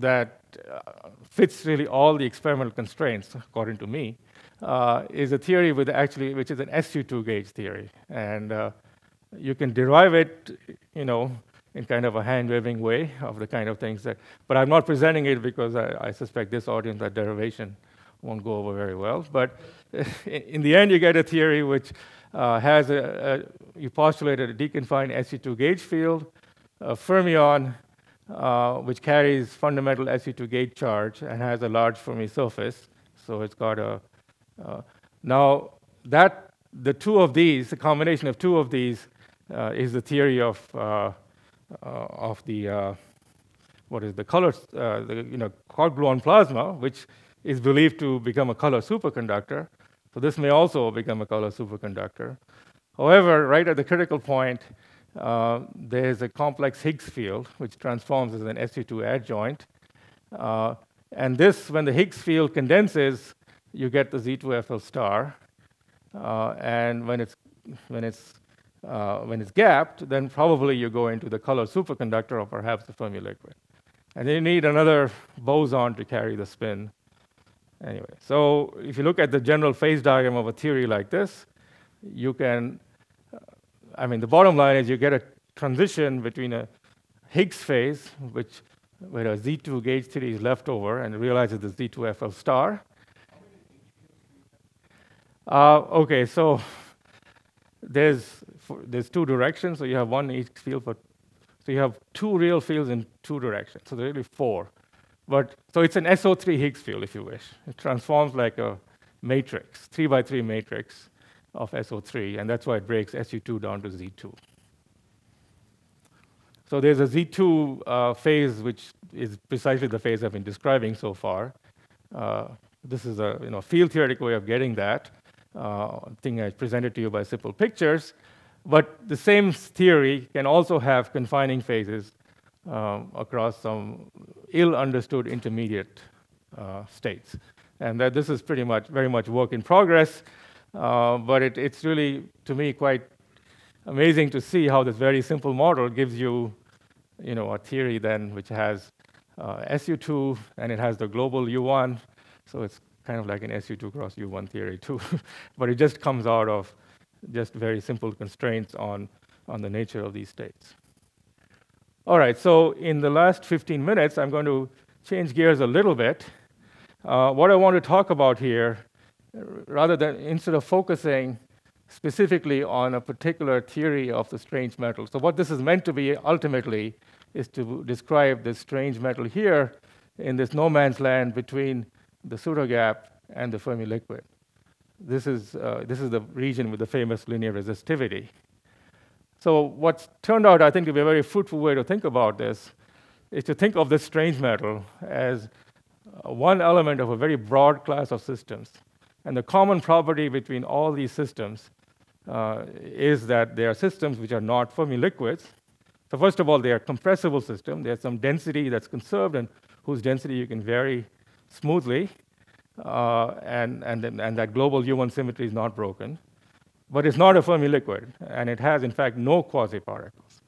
that uh, fits really all the experimental constraints, according to me, uh, is a theory with actually which is an SU2 gauge theory, and uh, you can derive it, you know, in kind of a hand-waving way of the kind of things that. But I'm not presenting it because I, I suspect this audience that derivation won't go over very well. But in the end, you get a theory which uh, has a, a, you postulated a deconfined SU2 gauge field, a fermion uh, which carries fundamental SU2 gauge charge and has a large Fermi surface. So it's got a, uh, now that, the two of these, the combination of two of these uh, is the theory of, uh, of the, what is the color, the, you know, quark gluon plasma, which is believed to become a color superconductor. So this may also become a color superconductor. However, right at the critical point, uh, there's a complex Higgs field, which transforms as an SU2 adjoint. Uh, and this, when the Higgs field condenses, you get the Z2FL star. Uh, and when it's, when, it's, uh, when it's gapped, then probably you go into the color superconductor or perhaps the Fermi liquid. And then you need another boson to carry the spin. Anyway, so if you look at the general phase diagram of a theory like this, you can, I mean, the bottom line is you get a transition between a Higgs phase, which where a Z2 gauge theory is left over and realizes the Z2FL star. Uh, okay, so there's, there's two directions, so you have one Higgs field for, so you have two real fields in two directions, so there are really four. But so it's an SO3 Higgs field, if you wish. It transforms like a matrix, three by three matrix of SO3, and that's why it breaks SU2 down to Z2. So there's a Z2 uh, phase, which is precisely the phase I've been describing so far. Uh, this is a you know, field theoretic way of getting that uh, thing I presented to you by simple pictures. But the same theory can also have confining phases um, across some ill-understood intermediate uh, states. And that this is pretty much, very much work in progress, uh, but it, it's really, to me, quite amazing to see how this very simple model gives you, you know, a theory then which has uh, SU2 and it has the global U1, so it's kind of like an SU2 cross U1 theory too, but it just comes out of just very simple constraints on, on the nature of these states. All right, so in the last 15 minutes, I'm going to change gears a little bit. Uh, what I want to talk about here, rather than instead of focusing specifically on a particular theory of the strange metal. So what this is meant to be ultimately is to describe this strange metal here in this no man's land between the pseudo gap and the Fermi liquid. This is, uh, this is the region with the famous linear resistivity. So what's turned out, I think, to be a very fruitful way to think about this is to think of this strange metal as uh, one element of a very broad class of systems. And the common property between all these systems uh, is that they are systems which are not Fermi liquids. So first of all, they are compressible systems. There's some density that's conserved and whose density you can vary smoothly. Uh, and, and, and that global U1 symmetry is not broken but it's not a Fermi liquid, and it has, in fact, no quasi-particles.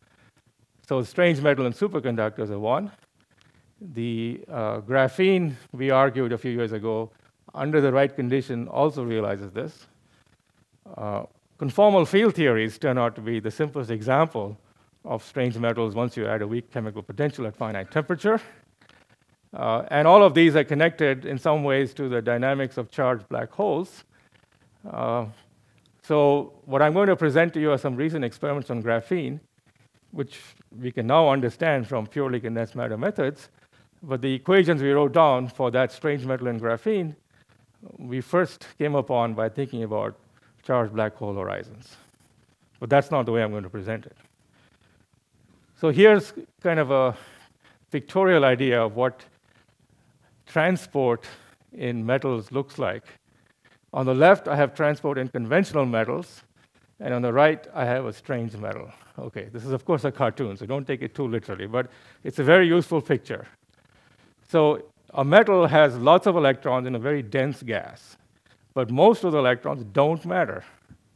So strange metal and superconductors are one. The uh, graphene, we argued a few years ago, under the right condition, also realizes this. Uh, conformal field theories turn out to be the simplest example of strange metals once you add a weak chemical potential at finite temperature. Uh, and all of these are connected in some ways to the dynamics of charged black holes. Uh, so what I'm going to present to you are some recent experiments on graphene, which we can now understand from purely condensed matter methods. But the equations we wrote down for that strange metal in graphene, we first came upon by thinking about charged black hole horizons. But that's not the way I'm going to present it. So here's kind of a pictorial idea of what transport in metals looks like on the left, I have transport in conventional metals, and on the right, I have a strange metal. Okay, this is, of course, a cartoon, so don't take it too literally, but it's a very useful picture. So a metal has lots of electrons in a very dense gas, but most of the electrons don't matter.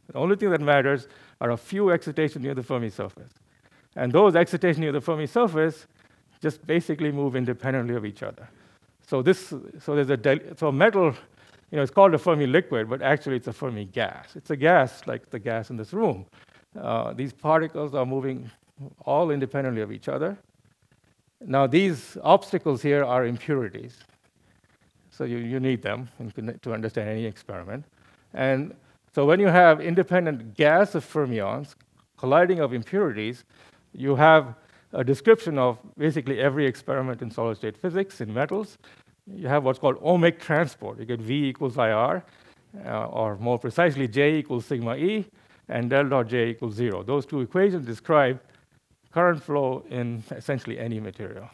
The only thing that matters are a few excitations near the Fermi surface. And those excitations near the Fermi surface just basically move independently of each other. So this, so there's a, so metal you know, it's called a Fermi liquid, but actually it's a Fermi gas. It's a gas like the gas in this room. Uh, these particles are moving all independently of each other. Now, these obstacles here are impurities. So you, you need them to understand any experiment. And So when you have independent gas of fermions colliding of impurities, you have a description of basically every experiment in solid state physics in metals. You have what's called ohmic transport. You get V equals IR, uh, or more precisely, J equals sigma E, and del dot J equals zero. Those two equations describe current flow in essentially any material.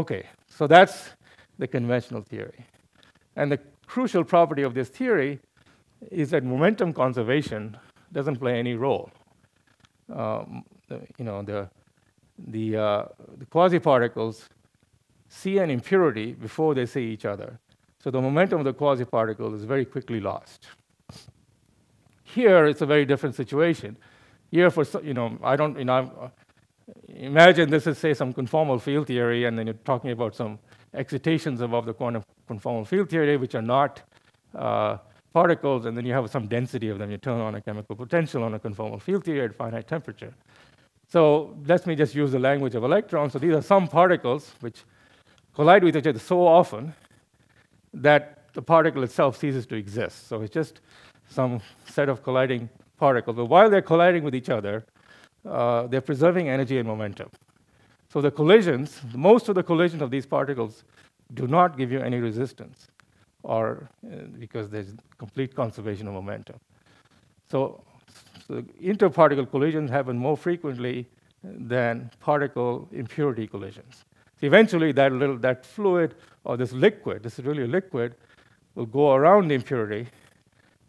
Okay, so that's the conventional theory. And the crucial property of this theory is that momentum conservation doesn't play any role. Um, you know, the, the, uh, the quasi-particles see an impurity before they see each other. So the momentum of the quasi-particle is very quickly lost. Here, it's a very different situation. Here, for you know, I don't, you know, imagine this is say some conformal field theory, and then you're talking about some excitations above the quantum conformal field theory, which are not uh, particles, and then you have some density of them. You turn on a chemical potential on a conformal field theory at finite temperature. So let me just use the language of electrons. So these are some particles which collide with each other so often that the particle itself ceases to exist. So it's just some set of colliding particles. But while they're colliding with each other, uh, they're preserving energy and momentum. So the collisions, most of the collisions of these particles do not give you any resistance, or uh, because there's complete conservation of momentum. So, so interparticle collisions happen more frequently than particle impurity collisions. So eventually, that little that fluid or this liquid, this is really a liquid, will go around the impurity,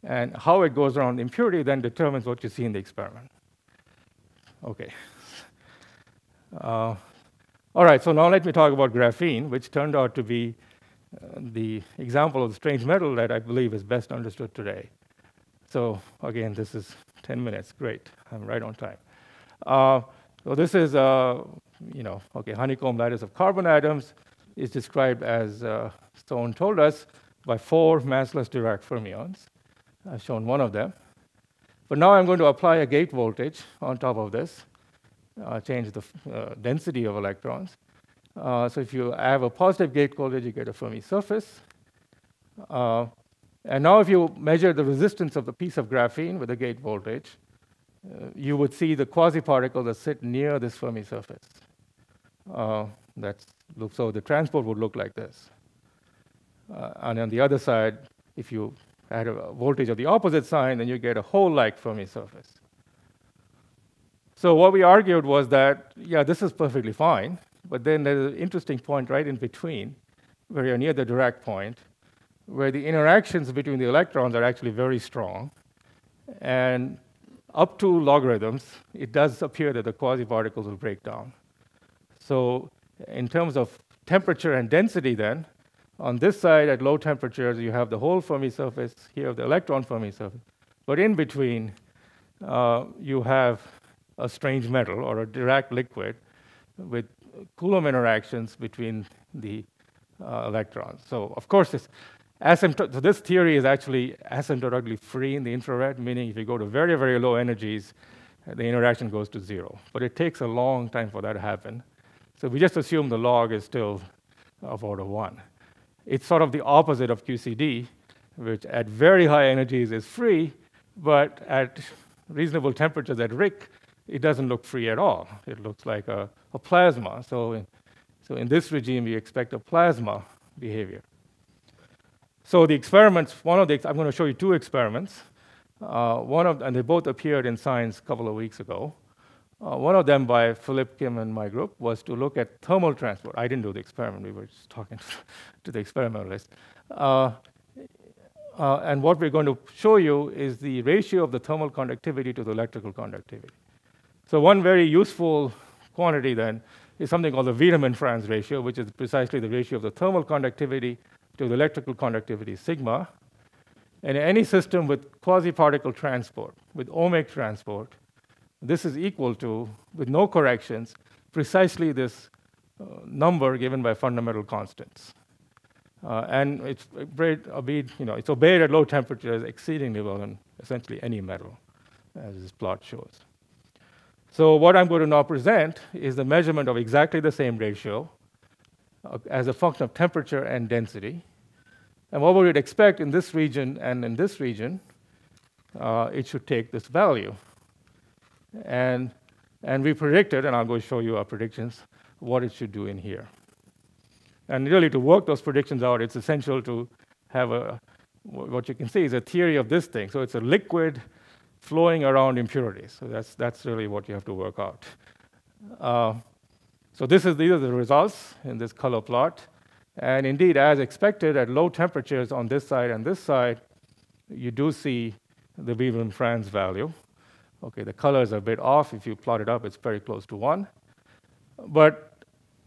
and how it goes around impurity then determines what you see in the experiment. Okay. Uh, all right, so now let me talk about graphene, which turned out to be uh, the example of the strange metal that I believe is best understood today. So again, this is 10 minutes. Great, I'm right on time. Uh, so this is, uh, you know, okay, honeycomb lattice of carbon atoms is described as uh, Stone told us by four massless Dirac fermions. I've shown one of them. But now I'm going to apply a gate voltage on top of this, uh, change the uh, density of electrons. Uh, so if you have a positive gate voltage, you get a Fermi surface. Uh, and now if you measure the resistance of the piece of graphene with a gate voltage, uh, you would see the quasi-particles that sit near this Fermi surface. Uh, that's, so the transport would look like this. and on the other side, if you at a voltage of the opposite sign, then you get a hole-like Fermi surface. So what we argued was that, yeah, this is perfectly fine, but then there's an interesting point right in between, where you're near the Dirac point, where the interactions between the electrons are actually very strong. And up to logarithms, it does appear that the quasi-particles will break down. So in terms of temperature and density then, on this side, at low temperatures, you have the whole Fermi surface, here the electron Fermi surface. But in between, uh, you have a strange metal or a Dirac liquid with Coulomb interactions between the uh, electrons. So, of course, this, so this theory is actually asymptotically free in the infrared, meaning if you go to very, very low energies, the interaction goes to zero. But it takes a long time for that to happen. So we just assume the log is still of order one. It's sort of the opposite of QCD, which at very high energies is free, but at reasonable temperatures at RHIC, it doesn't look free at all. It looks like a, a plasma. So in, so in this regime, we expect a plasma behavior. So the experiments, one of the, I'm going to show you two experiments. Uh, one of, and they both appeared in Science a couple of weeks ago. Uh, one of them by Philip Kim and my group was to look at thermal transport. I didn't do the experiment, we were just talking to the experimentalists. Uh, uh, and what we're going to show you is the ratio of the thermal conductivity to the electrical conductivity. So one very useful quantity then is something called the Wiedemann-Franz ratio, which is precisely the ratio of the thermal conductivity to the electrical conductivity sigma. And any system with quasi-particle transport, with ohmic transport, this is equal to, with no corrections, precisely this uh, number given by fundamental constants. Uh, and it's obeyed, you know, it's obeyed at low temperatures exceedingly well in essentially any metal, as this plot shows. So what I'm going to now present is the measurement of exactly the same ratio uh, as a function of temperature and density. And what we would expect in this region and in this region, uh, it should take this value. And, and we predicted, and I'll go show you our predictions, what it should do in here. And really, to work those predictions out, it's essential to have a, what you can see is a theory of this thing. So it's a liquid flowing around impurities. So that's, that's really what you have to work out. Uh, so this is, these are the results in this color plot. And indeed, as expected, at low temperatures on this side and this side, you do see the Wiedemann-Franz value. Okay, the colors are a bit off. If you plot it up, it's very close to 1. But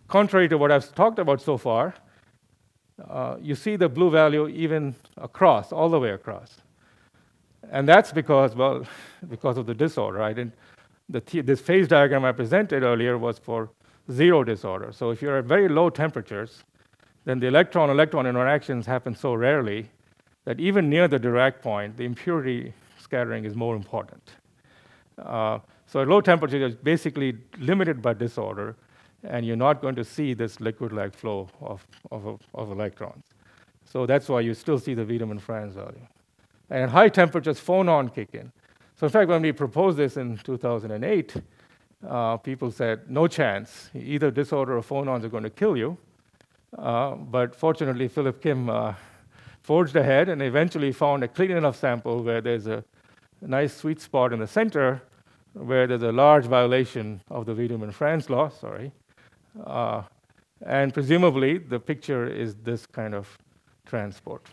contrary to what I've talked about so far, uh, you see the blue value even across, all the way across. And that's because, well, because of the disorder. I didn't, the this phase diagram I presented earlier was for zero disorder. So if you're at very low temperatures, then the electron-electron interactions happen so rarely that even near the Dirac point, the impurity scattering is more important. Uh, so at low temperature, it's basically limited by disorder, and you're not going to see this liquid-like flow of, of, of, electrons. So that's why you still see the Wiedemann-Franz value. And at high temperatures, phonon kick in. So in fact, when we proposed this in 2008, uh, people said, no chance. Either disorder or phonons are going to kill you. Uh, but fortunately, Philip Kim uh, forged ahead and eventually found a clean enough sample where there's a nice sweet spot in the center where there's a large violation of the Wiedemann-Franz law, sorry. Uh, and presumably, the picture is this kind of transport.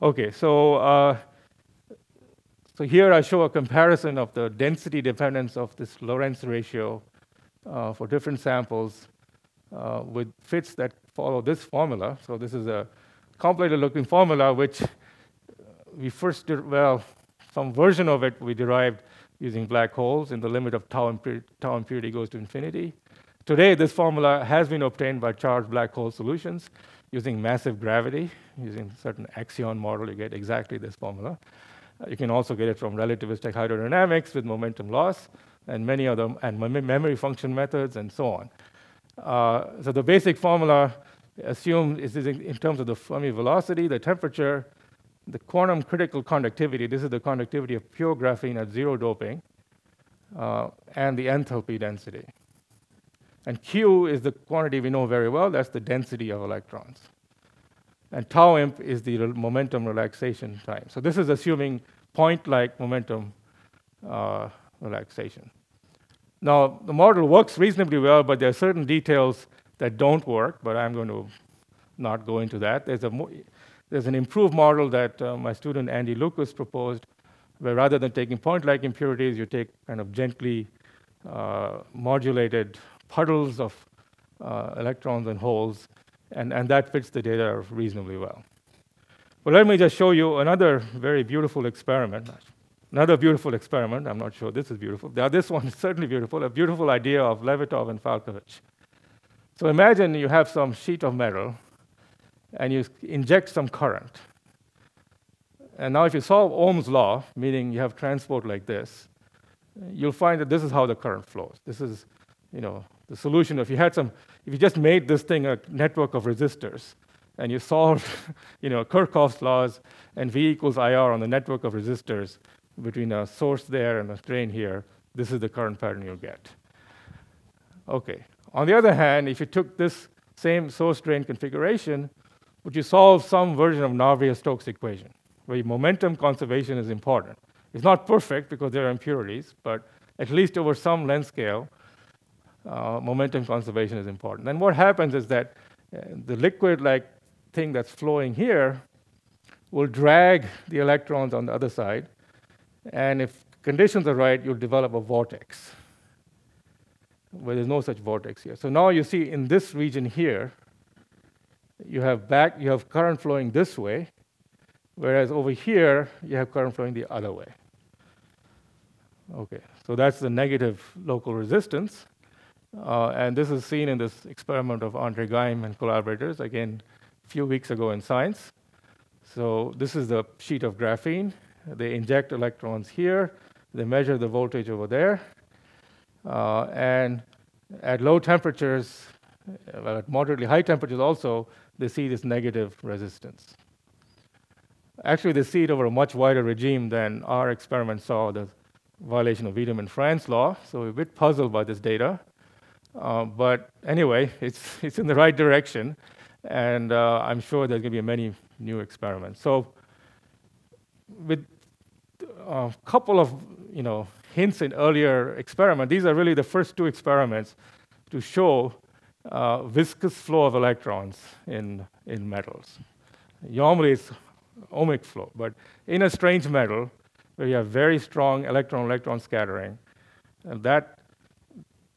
Okay, so, uh, so here I show a comparison of the density dependence of this Lorenz ratio uh, for different samples uh, with fits that follow this formula. So this is a complicated looking formula which we first did, well, some version of it we derived using black holes in the limit of tau, impurity, tau impurity goes to infinity. Today, this formula has been obtained by charged black hole solutions using massive gravity, using certain axion model, you get exactly this formula. Uh, you can also get it from relativistic hydrodynamics with momentum loss and many other and mem memory function methods and so on. Uh, so the basic formula assumes is in terms of the Fermi velocity, the temperature, the quantum critical conductivity, this is the conductivity of pure graphene at zero doping, uh, and the enthalpy density. And Q is the quantity we know very well, that's the density of electrons. And tau imp is the momentum relaxation time. So this is assuming point-like momentum uh, relaxation. Now, the model works reasonably well, but there are certain details that don't work, but I'm going to not go into that. There's, a there's an improved model that uh, my student Andy Lucas proposed, where rather than taking point-like impurities, you take kind of gently uh, modulated puddles of uh, electrons and holes, and, and that fits the data reasonably well. But let me just show you another very beautiful experiment. Another beautiful experiment. I'm not sure this is beautiful. Now, this one is certainly beautiful, a beautiful idea of Levitov and Falkovich. So imagine you have some sheet of metal and you inject some current. And now, if you solve Ohm's law, meaning you have transport like this, you'll find that this is how the current flows. This is, you know, the solution. If you had some, if you just made this thing a network of resistors, and you solved, you know, Kirchhoff's laws and V equals IR on the network of resistors between a source there and a drain here, this is the current pattern you'll get. Okay. On the other hand, if you took this same source drain configuration would you solve some version of Navier-Stokes equation, where momentum conservation is important. It's not perfect because there are impurities, but at least over some length scale, uh, momentum conservation is important. And what happens is that uh, the liquid-like thing that's flowing here will drag the electrons on the other side, and if conditions are right, you'll develop a vortex, where there's no such vortex here. So now you see in this region here, you have back, you have current flowing this way, whereas over here, you have current flowing the other way. Okay, so that's the negative local resistance. Uh, and this is seen in this experiment of Andre Geim and collaborators, again, a few weeks ago in Science. So this is the sheet of graphene. They inject electrons here. They measure the voltage over there. Uh, and at low temperatures, well, at moderately high temperatures also, they see this negative resistance. Actually, they see it over a much wider regime than our experiment saw the violation of Wiedemann-Franz law. So we're a bit puzzled by this data. Uh, but anyway, it's, it's in the right direction. And uh, I'm sure there's going to be many new experiments. So with a couple of you know, hints in earlier experiment, these are really the first two experiments to show uh, viscous flow of electrons in, in metals. Normally it's ohmic flow, but in a strange metal, where you have very strong electron-electron scattering, and that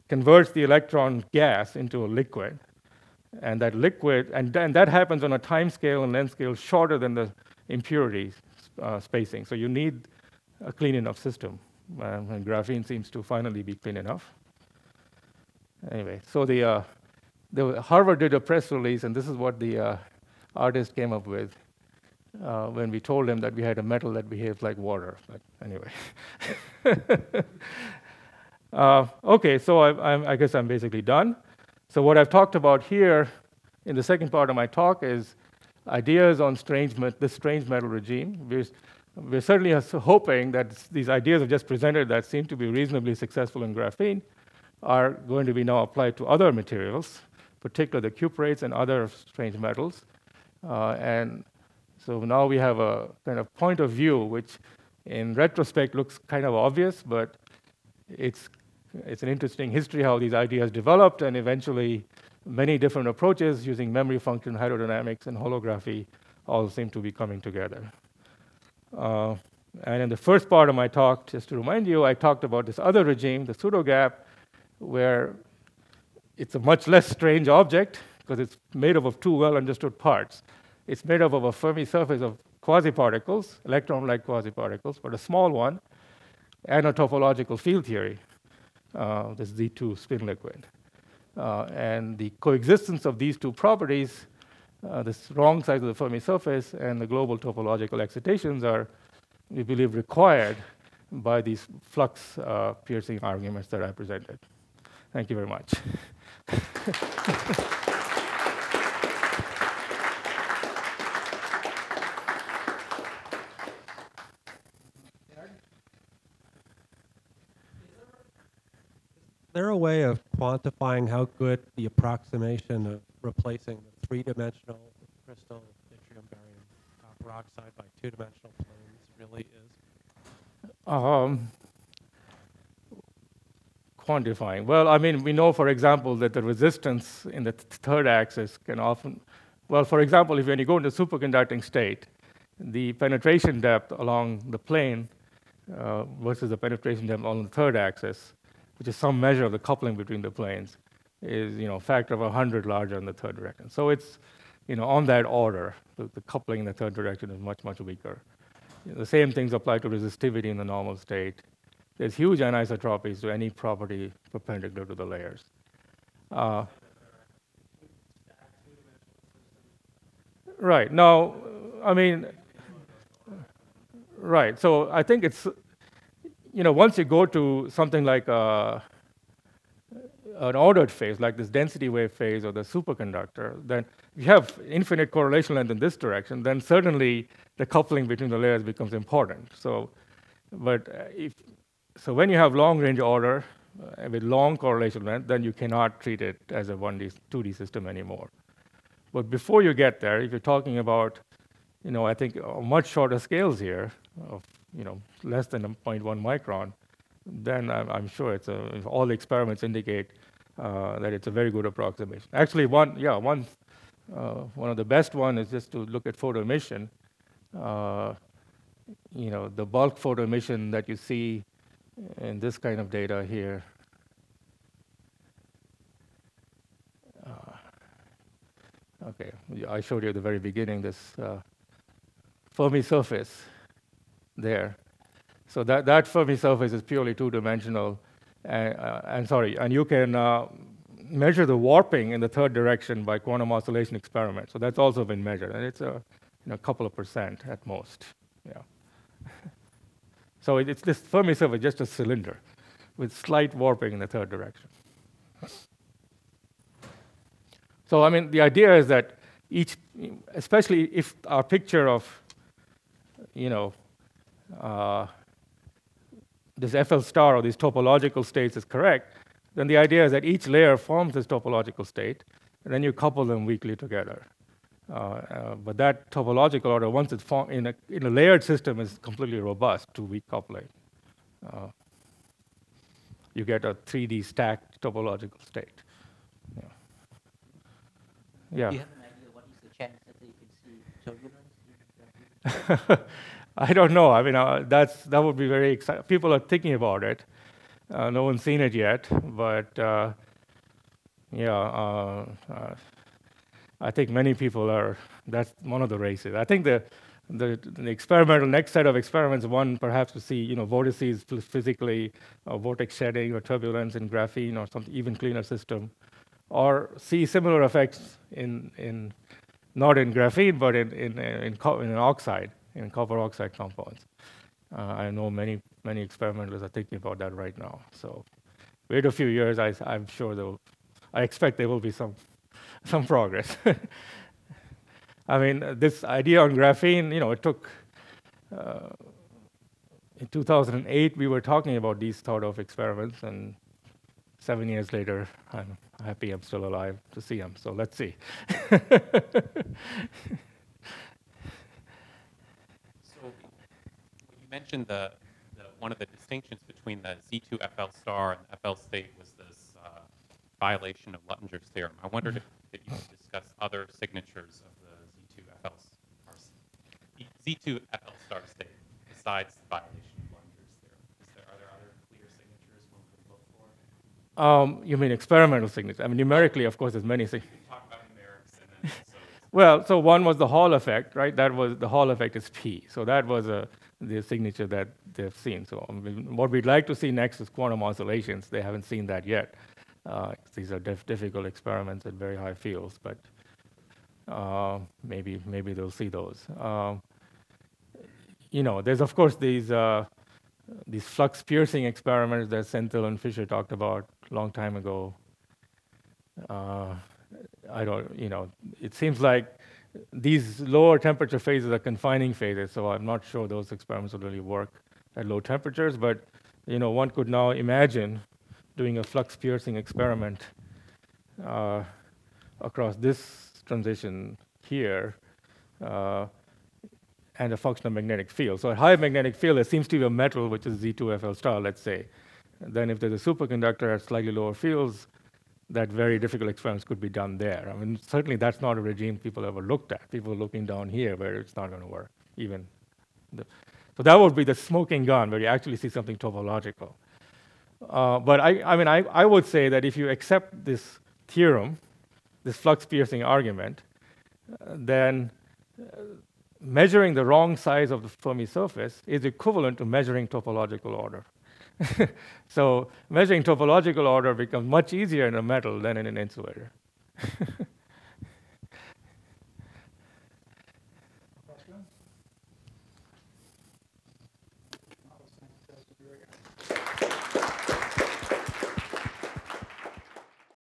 converts the electron gas into a liquid, and that liquid, and, and that happens on a time scale and length scale shorter than the impurity uh, spacing. So you need a clean enough system, um, and graphene seems to finally be clean enough. Anyway, so the, uh, the Harvard did a press release, and this is what the uh, artist came up with uh, when we told him that we had a metal that behaves like water. But anyway. uh, okay, so I, I, guess I'm basically done. So what I've talked about here in the second part of my talk is ideas on strange this strange metal regime. We're, we're certainly hoping that these ideas I've just presented that seem to be reasonably successful in graphene are going to be now applied to other materials, particularly the cuprates and other strange metals. Uh, and so now we have a kind of point of view, which in retrospect looks kind of obvious, but it's, it's an interesting history how these ideas developed, and eventually many different approaches using memory function, hydrodynamics, and holography all seem to be coming together. Uh, and in the first part of my talk, just to remind you, I talked about this other regime, the pseudo gap, where it's a much less strange object because it's made up of two well understood parts. It's made up of a Fermi surface of quasiparticles, electron-like quasiparticles, but a small one, and a topological field theory, uh, this Z2 spin liquid. Uh, and the coexistence of these two properties, uh, this wrong side of the Fermi surface and the global topological excitations are, we believe, required by these flux uh, piercing arguments that I presented. Thank you very much. There a way of quantifying how good the approximation of replacing the three-dimensional crystal yttrium barium copper oxide by two-dimensional planes really is? Um, quantifying. Well, I mean, we know, for example, that the resistance in the th third axis can often, well, for example, if when you go into a superconducting state, the penetration depth along the plane uh, versus the penetration depth on the third axis which is some measure of the coupling between the planes, is you know factor of 100 larger in the third direction. So it's you know on that order. The, the coupling in the third direction is much much weaker. You know, the same things apply to resistivity in the normal state. There's huge anisotropies to any property perpendicular to the layers. Uh, right now, I mean, right. So I think it's you know, once you go to something like uh, an ordered phase, like this density wave phase or the superconductor, then you have infinite correlation length in this direction, then certainly the coupling between the layers becomes important. So, but uh, if, so when you have long range order uh, with long correlation length, then you cannot treat it as a 1D, 2D system anymore. But before you get there, if you're talking about, you know, I think uh, much shorter scales here of you know, less than a 0.1 micron, then I'm, I'm sure it's a, all the experiments indicate uh, that it's a very good approximation. Actually, one, yeah, one, uh, one of the best one is just to look at photo emission. Uh, you know, the bulk photo emission that you see in this kind of data here. Uh, okay, I showed you at the very beginning this uh, Fermi surface there. So that, that Fermi surface is purely two-dimensional. And, uh, and, sorry, and you can uh, measure the warping in the third direction by quantum oscillation experiment. So that's also been measured, and it's a you know, couple of percent at most. Yeah. so it's this Fermi surface, just a cylinder with slight warping in the third direction. So, I mean, the idea is that each, especially if our picture of, you know, uh, this FL star or these topological states is correct, then the idea is that each layer forms this topological state, and then you couple them weakly together. Uh, uh, but that topological order, once it's formed in a, in a layered system, is completely robust to weak coupling. Uh, you get a 3D stacked topological state. Yeah. yeah. Do you have an idea what is the chance that they can see turbulence? I don't know. I mean, uh, that's that would be very exciting. People are thinking about it. Uh, no one's seen it yet, but uh, yeah, uh, uh, I think many people are. That's one of the races. I think the, the the experimental next set of experiments, one perhaps to see you know vortices physically, uh, vortex shedding or turbulence in graphene or some even cleaner system, or see similar effects in in not in graphene but in in in, in oxide in copper oxide compounds. Uh, I know many, many experimenters are thinking about that right now. So wait a few years, I, am sure there will, I expect there will be some, some progress. I mean, this idea on graphene, you know, it took, uh, in 2008, we were talking about these sort of experiments, and seven years later, I'm happy I'm still alive to see them. So let's see. So you mentioned the, the, one of the distinctions between the Z2 FL star and FL state was violation of Luttinger's theorem. I wondered if, if, you could discuss other signatures of the Z2 FL star, Z2 FL star state besides the violation of Luttinger's theorem. Is there, are there other clear signatures one could look for? Um, you mean experimental signatures? I mean, numerically, of course, there's many signatures. Well, so one was the Hall effect, right? That was the Hall effect is P. So that was a the signature that they've seen. So um, what we'd like to see next is quantum oscillations. They haven't seen that yet. Uh, these are dif difficult experiments at very high fields, but uh, maybe maybe they'll see those. Um, you know, there's of course these uh, these flux piercing experiments that Senthil and Fisher talked about a long time ago. Uh, I don't, you know, it seems like these lower temperature phases are confining phases, so I'm not sure those experiments will really work at low temperatures, but you know, one could now imagine doing a flux piercing experiment uh, across this transition here uh, and a functional magnetic field. So a high magnetic field, there seems to be a metal, which is Z2FL star, let's say. And then if there's a superconductor at slightly lower fields, that very difficult experiments could be done there. I mean, certainly that's not a regime people ever looked at. People are looking down here where it's not going to work, even. So that would be the smoking gun where you actually see something topological. Uh, but I, I mean, I, I would say that if you accept this theorem, this flux piercing argument, uh, then uh, measuring the wrong size of the Fermi surface is equivalent to measuring topological order. so measuring topological order becomes much easier in a metal than in an insulator.